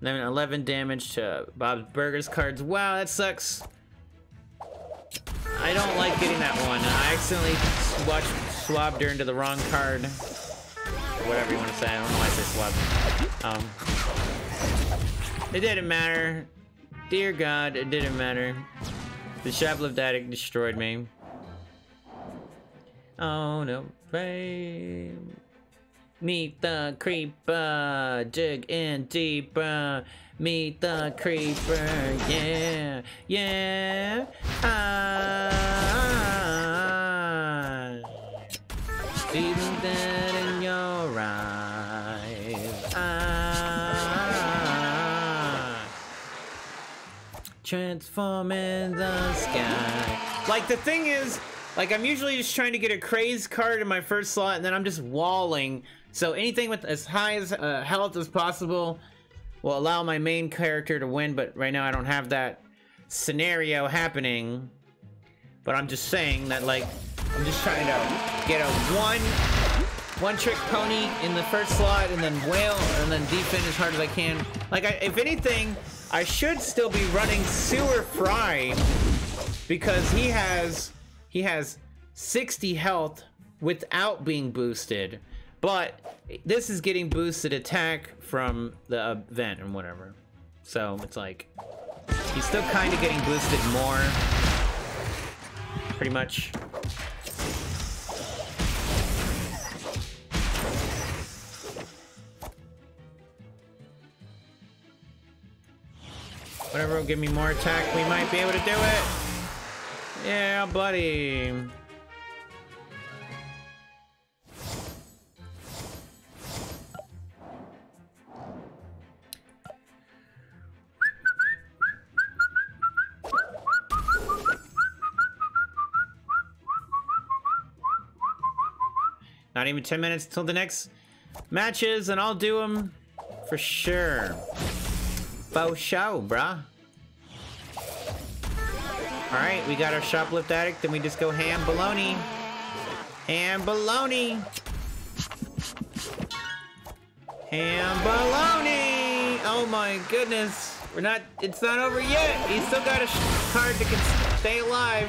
Speaker 1: And then 11 damage to Bob's Burgers cards. Wow, that sucks. I don't like getting that one. I accidentally swabbed her into the wrong card. Or whatever you want to say. I don't know why I say swabbed. Um, it didn't matter. Dear God, it didn't matter. The shoplift addict destroyed me. Oh no, pray. Meet the creeper, dig in deeper. Meet the creeper, yeah, yeah. Ah, see that transform in the sky. Like the thing is, like I'm usually just trying to get a craze card in my first slot, and then I'm just walling. So anything with as high as uh, health as possible will allow my main character to win. But right now I don't have that scenario happening. But I'm just saying that like I'm just trying to get a one one trick pony in the first slot, and then whale, and then defend as hard as I can. Like I, if anything, I should still be running Sewer Fry because he has he has 60 health without being boosted. But this is getting boosted attack from the event and whatever. So it's like he's still kind of getting boosted more. Pretty much. Whatever will give me more attack, we might be able to do it. Yeah, buddy. Not even 10 minutes till the next matches, and I'll do them for sure. Faux show, bruh. Alright, we got our shoplift addict, then we just go ham baloney. Ham baloney. Ham baloney. Oh my goodness. We're not, it's not over yet. He's still got a card that can stay alive.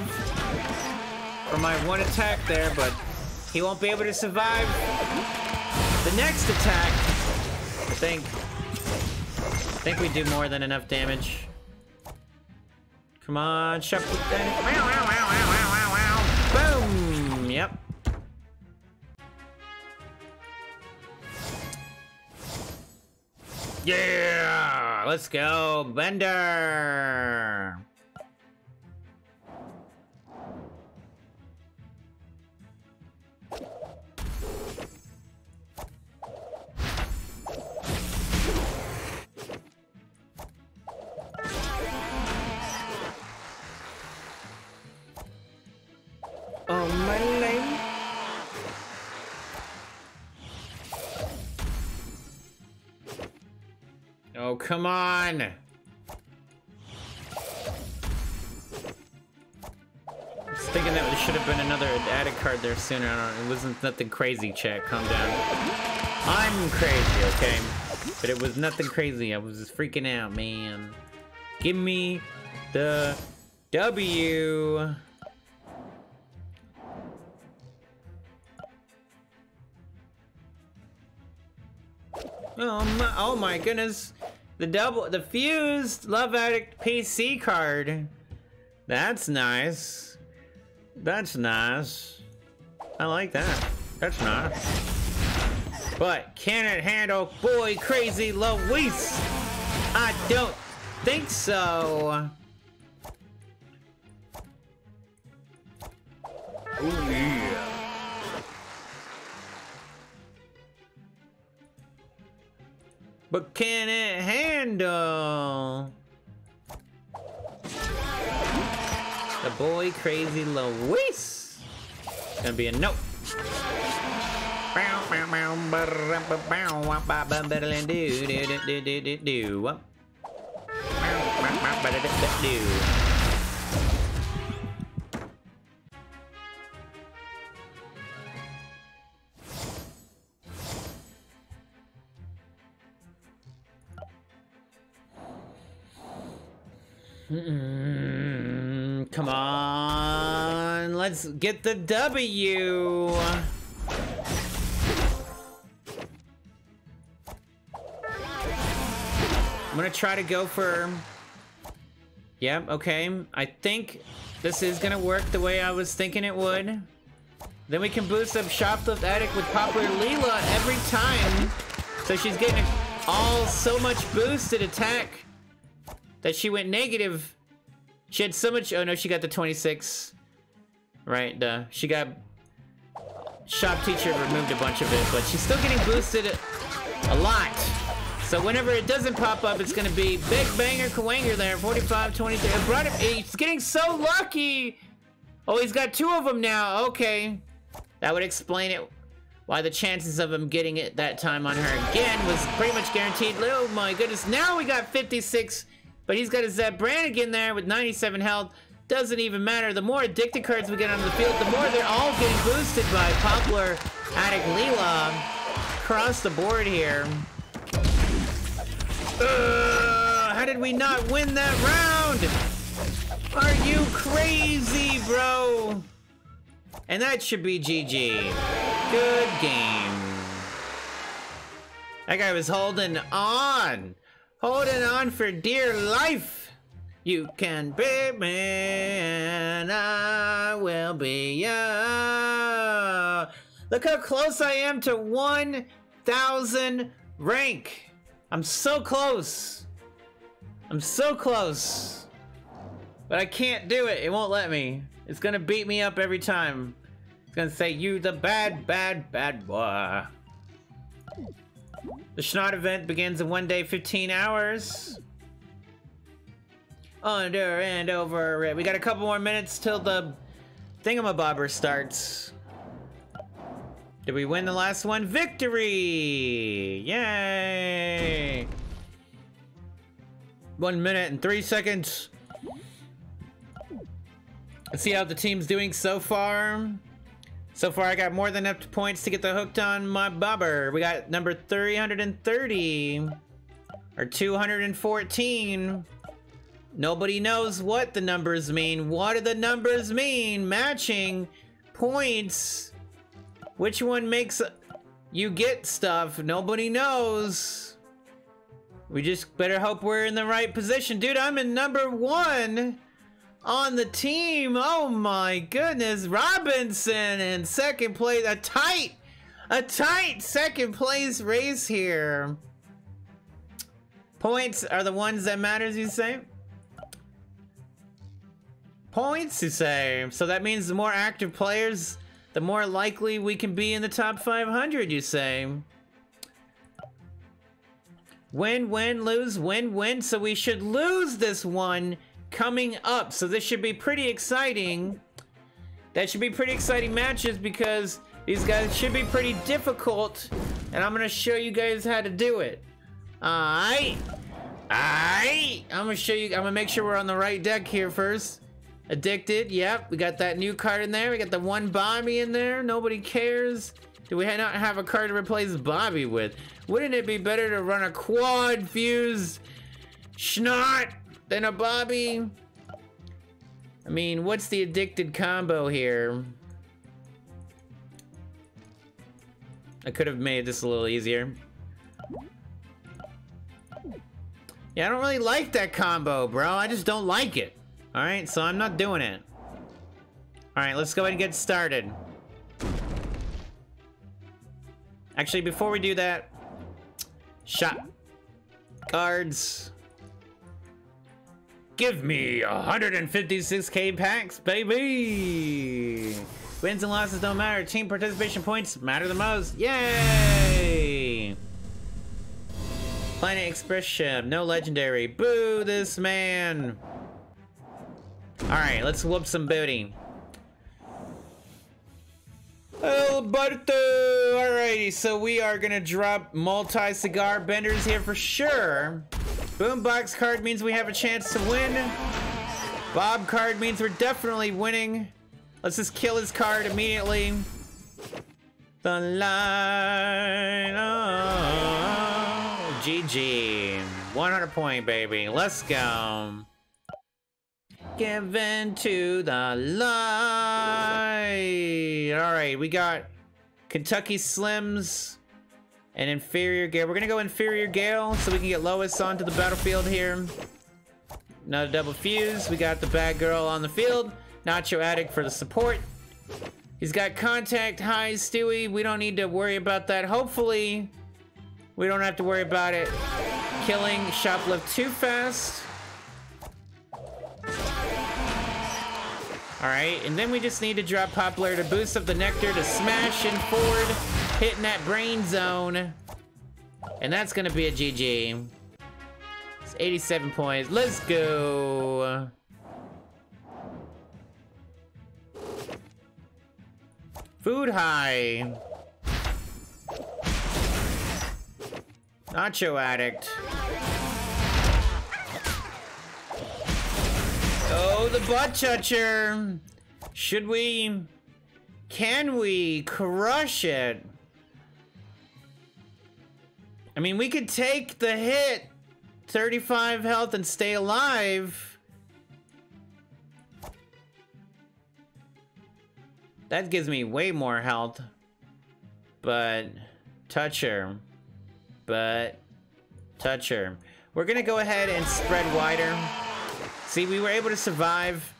Speaker 1: For my one attack there, but he won't be able to survive the next attack. I think. I think we do more than enough damage. Come on, it Boom! Yep. Yeah! Let's go, Bender! Oh my name. Oh, come on. I was thinking that there should have been another added card there sooner. It wasn't nothing crazy, chat. Calm down. I'm crazy, okay? But it was nothing crazy. I was just freaking out, man. Give me the W. Oh my, oh my goodness. The double, the fused Love Addict PC card. That's nice. That's nice. I like that. That's nice. But can it handle boy crazy Lois? I don't think so. Ooh, yeah. But can it handle the boy crazy Lois? Gonna be a nope. Come on, let's get the W. I'm gonna try to go for. Yep, okay. I think this is gonna work the way I was thinking it would. Then we can boost up Shoplift Addict with Popular Leela every time. So she's getting all so much boosted attack that she went negative. She had so much. Oh no, she got the 26. Right, duh. She got. Shop Teacher removed a bunch of it, but she's still getting boosted a lot. So whenever it doesn't pop up, it's gonna be Big Banger Kawanger there, 45, 23. It brought him, he's getting so lucky! Oh, he's got two of them now, okay. That would explain it, why the chances of him getting it that time on her again was pretty much guaranteed. Oh my goodness, now we got 56, but he's got a Zapp Brannigan there with 97 health. Doesn't even matter. The more addicted cards we get on the field, the more they're all getting boosted by Poplar, Attic, Leela. Across the board here. Uh, how did we not win that round? Are you crazy, bro? And that should be GG. Good game. That guy was holding on. Holding on for dear life. You can be me and I will be you. Look how close I am to 1,000 rank. I'm so close. I'm so close. But I can't do it. It won't let me. It's gonna beat me up every time. It's gonna say, you the bad, bad, bad boy. The Schnott event begins in one day, 15 hours. Under and over it. We got a couple more minutes till the thingamabobber starts. Did we win the last one? Victory! Yay! One minute and three seconds. Let's see how the team's doing so far. So far, I got more than enough points to get the hooked on my bobber. We got number 330 or 214. Nobody knows what the numbers mean. What do the numbers mean? Matching points. Which one makes you get stuff? Nobody knows. We just better hope we're in the right position. Dude, I'm in number one on the team. Oh my goodness. Robinson in second place. A tight, a tight second place race here. Points are the ones that matters, you say? Points, you say. So that means the more active players the more likely we can be in the top 500, you say. Win, win, lose, win, win. So we should lose this one coming up. So this should be pretty exciting. That should be pretty exciting matches because these guys should be pretty difficult. And I'm going to show you guys how to do it. Alright. Alright. I'm going to show you. I'm going to make sure we're on the right deck here first. Addicted, yep. We got that new card in there. We got the one Bobby in there. Nobody cares. Do we not have a card to replace Bobby with? Wouldn't it be better to run a quad fuse Schnott than a Bobby? I mean, what's the addicted combo here? I could have made this a little easier. Yeah, I don't really like that combo, bro. I just don't like it. Alright, so I'm not doing it. Alright, let's go ahead and get started. Actually, before we do that, shot cards. Give me 156k packs, baby! Wins and losses don't matter. Team participation points matter the most. Yay! Planet Express ship, no legendary. Boo this man! Alright, let's whoop some booty. Alberto! Alrighty, so we are gonna drop multi-cigar benders here for sure. Boombox card means we have a chance to win. Bob card means we're definitely winning. Let's just kill his card immediately. The line. Oh, GG. 100 point, baby. Let's go. Give in to the light. All right, we got Kentucky Slims and Inferior Gale. We're gonna go Inferior Gale so we can get Lois onto the battlefield here. Another double fuse. We got the bad girl on the field. Nacho Addict for the support. He's got contact. Hi, Stewie. We don't need to worry about that. Hopefully, we don't have to worry about it killing Shoplift too fast. Alright, and then we just need to drop Poplar to boost up the Nectar to smash in forward, hitting that brain zone. And that's gonna be a GG. It's 87 points. Let's go. Food high. Nacho addict. Oh, the butt toucher. Should we? Can we crush it? I mean, we could take the hit, 35 health, and stay alive. That gives me way more health. But, touch her. But, touch her. We're gonna go ahead and spread wider. See, we were able to survive.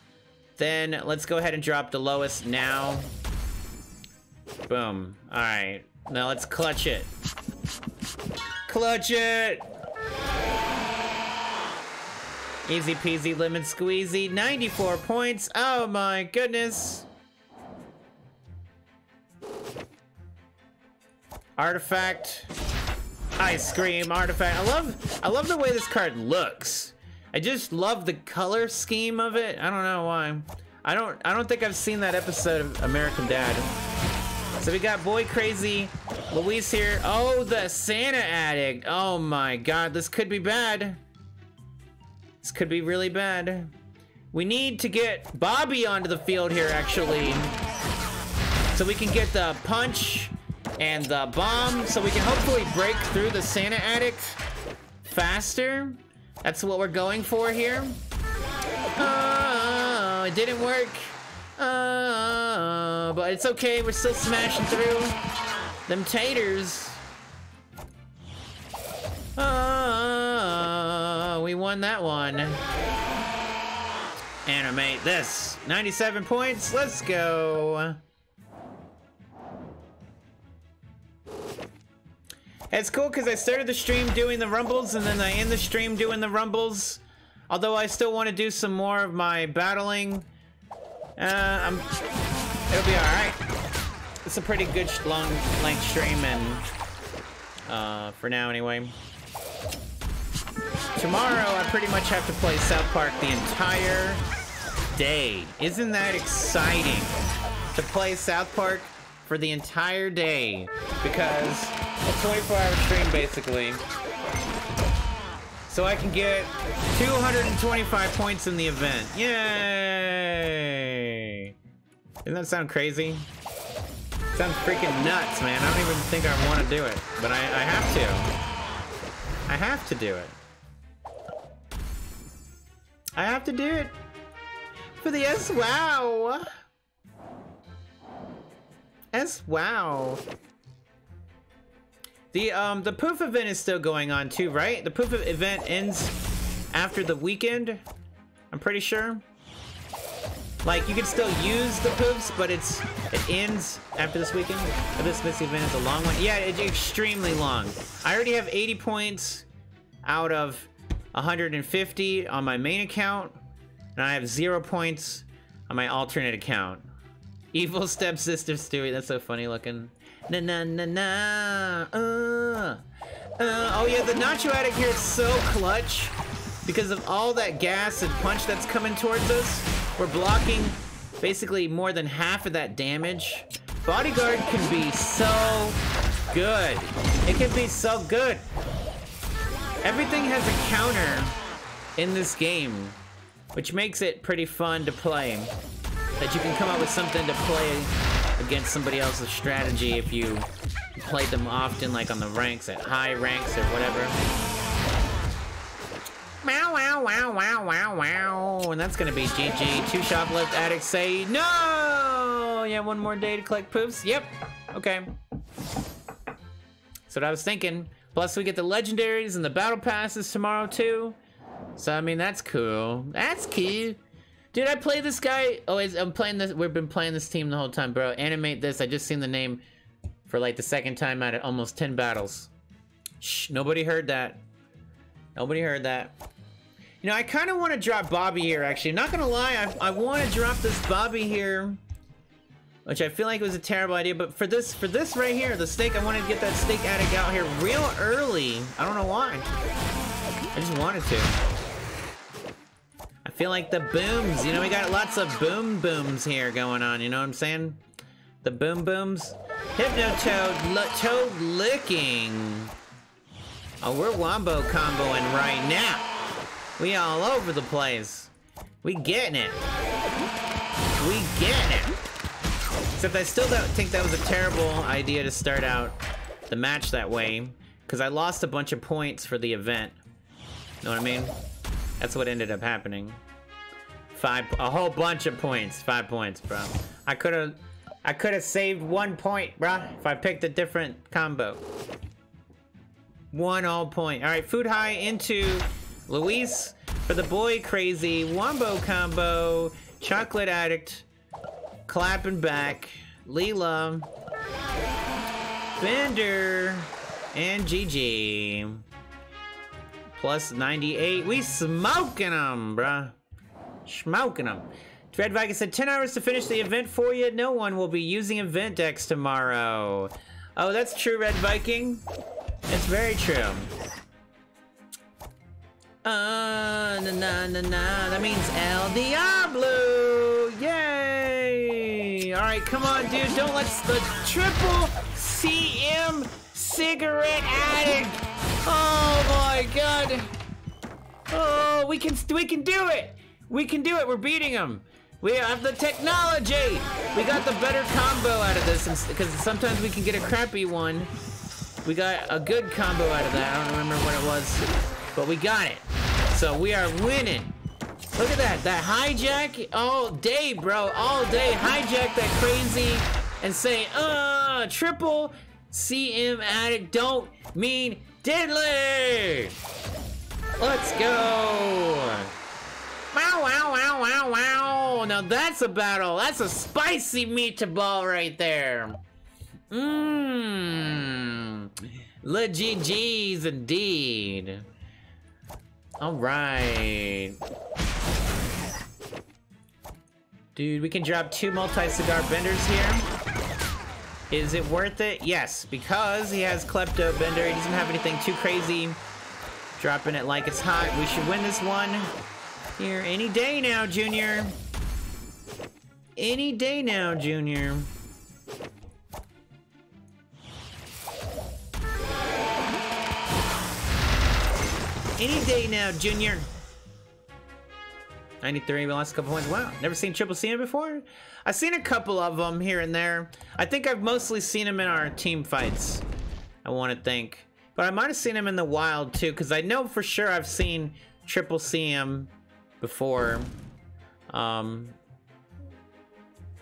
Speaker 1: Then let's go ahead and drop the lowest now. Boom. All right. Now let's clutch it. Clutch it! Easy peasy lemon squeezy. 94 points. Oh my goodness. Artifact. Ice cream artifact. I love I love the way this card looks. I just love the color scheme of it. I don't know why. I don't I don't think I've seen that episode of American Dad. So we got Boy Crazy, Lois here. Oh, the Santa Addict. Oh my god, this could be bad. This could be really bad. We need to get Bobby onto the field here, actually. So we can get the punch and the bomb, so we can hopefully break through the Santa Addict faster. That's what we're going for here. Oh, it didn't work. Oh, but it's okay. We're still smashing through them taters. Oh, we won that one. Animate this. 97 points. Let's go. It's cool because I started the stream doing the rumbles and then I end the stream doing the rumbles. Although I still want to do some more of my battling. Uh, I'm, it'll be alright. It's a pretty good long length stream and uh, for now anyway. Tomorrow I pretty much have to play South Park the entire day. Isn't that exciting? To play South Park for the entire day because a 24 hour stream basically. So I can get 225 points in the event. Yay! Doesn't that sound crazy? Sounds freaking nuts, man. I don't even think I want to do it, but I, I have to. I have to do it. I have to do it for the S wow. S wow. The um the poof event is still going on too, right? The poof event ends after the weekend. I'm pretty sure. Like you can still use the poofs, but it's it ends after this weekend. But this this event is a long one. Yeah, it's extremely long. I already have 80 points out of 150 on my main account, and I have zero points on my alternate account. Evil (laughs) stepsister Stewie, that's so funny looking. Na na na na. Uh. Uh, oh yeah, the Nacho Addict here is so clutch because of all that gas and punch that's coming towards us. We're blocking basically more than half of that damage. Bodyguard can be so good. It can be so good. Everything has a counter in this game, which makes it pretty fun to play. That you can come up with something to play against somebody else's strategy if you played them often, like on the ranks, at high ranks or whatever. Wow, Wow, wow, wow, wow. And that's gonna be GG. Two shoplift addicts say no! Yeah, one more day to collect poops? Yep. Okay. That's what I was thinking. Plus, we get the legendaries and the battle passes tomorrow, too. So, I mean, that's cool. That's cool. Dude, I play this guy. Oh, I'm playing this. We've been playing this team the whole time, bro. Animate this. I just seen the name for like the second time out of almost 10 battles. Shh, nobody heard that. Nobody heard that. You know, I kind of want to drop Bobby here, actually. I'm Not gonna lie, I, I want to drop this Bobby here. Which I feel like was a terrible idea, but for this for this right here, the steak, I wanted to get that steak addict out here real early. I don't know why. I just wanted to. I feel like the booms, you know, we got lots of boom booms here going on, you know what I'm saying? The boom booms. Hypno Toad, Toad licking. Oh, we're wombo comboing right now. We all over the place. We getting it. We getting it. Except I still don't think that was a terrible idea to start out the match that way. Because I lost a bunch of points for the event. Know what I mean? That's what ended up happening. Five, a whole bunch of points. Five points, bro. I could have, I could have saved one point, bro, if I picked a different combo. One all point. All right, food high into Lois for the boy crazy wombo combo. Chocolate addict, clapping back. Leela, Bender, and GG. Plus 98. We smoking them, bruh. Smoking them. Red Viking said 10 hours to finish the event for you. No one will be using event decks tomorrow. Oh, that's true, Red Viking. It's very true. Uh, na na na na. That means El Diablo. Yay! All right, come on, dude. Don't let the triple CM cigarette addict. Oh my god. Oh, we can we can do it. We can do it. We're beating them. We have the technology. We got the better combo out of this because sometimes we can get a crappy one. We got a good combo out of that. I don't remember what it was, but we got it. So we are winning. Look at that. That hijack all day, bro. All day. Hijack that crazy and say, uh, triple CM addict don't mean diddly. Let's go. Wow, wow, wow, wow, wow. Now that's a battle. That's a spicy meatball right there. Mmm. Le GG's indeed. All right. Dude, we can drop two multi-cigar benders here. Is it worth it? Yes, because he has Klepto Bender. He doesn't have anything too crazy. Dropping it like it's hot. We should win this one here any day now, Junior. Any day now, Junior. Any day now, Junior. 93, we lost a couple points. Wow, never seen Triple C before? I've seen a couple of them here and there. I think I've mostly seen him in our team fights. I want to think. But I might have seen him in the wild too, because I know for sure I've seen Triple CM before. Um,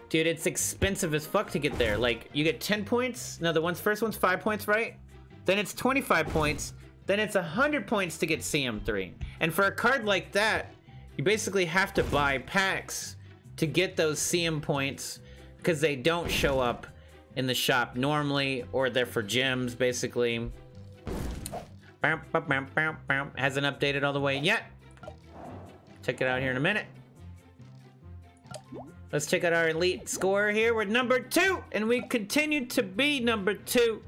Speaker 1: dude, it's expensive as fuck to get there. Like, you get 10 points. No, the one's first one's 5 points, right? Then it's 25 points. Then it's 100 points to get CM3. And for a card like that, you basically have to buy packs to get those CM points because they don't show up in the shop normally or they're for gems basically. Hasn't updated all the way yet. Check it out here in a minute. Let's check out our elite score here. We're number two, and we continue to be number two.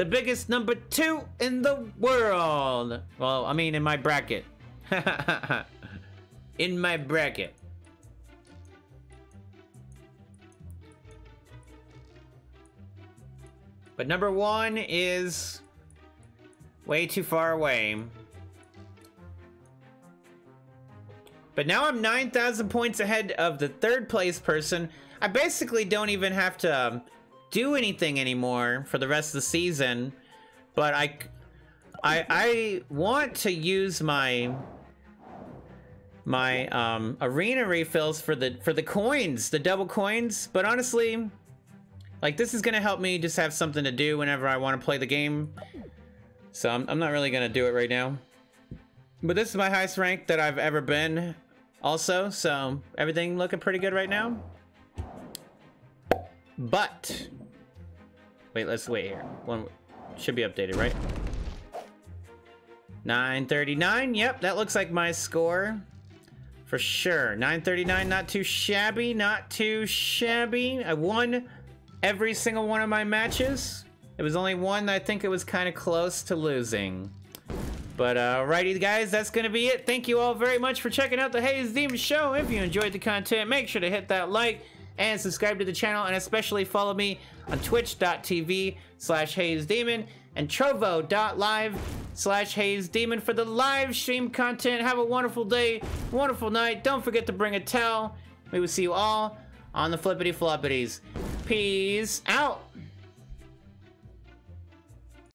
Speaker 1: The biggest number two in the world. Well, I mean, in my bracket. (laughs) in my bracket. But number one is way too far away. But now I'm 9,000 points ahead of the third place person. I basically don't even have to um, do anything anymore for the rest of the season. But I, I, I want to use my my um, arena refills for the for the coins, the double coins. But honestly, like this is gonna help me just have something to do whenever I want to play the game. So I'm, I'm not really gonna do it right now. But this is my highest rank that I've ever been also, so everything looking pretty good right now. But, wait, let's wait here. One should be updated, right? 939, yep, that looks like my score. For sure, 939, not too shabby, not too shabby. I won every single one of my matches. It was only one I think it was kind of close to losing. But uh, righty, guys, that's going to be it. Thank you all very much for checking out the Haze Demon Show. If you enjoyed the content, make sure to hit that like and subscribe to the channel, and especially follow me on twitch.tv slash Haze Demon and trovo.live slash Haze Demon for the live stream content. Have a wonderful day, wonderful night. Don't forget to bring a towel. We will see you all on the flippity floppities. Peace out.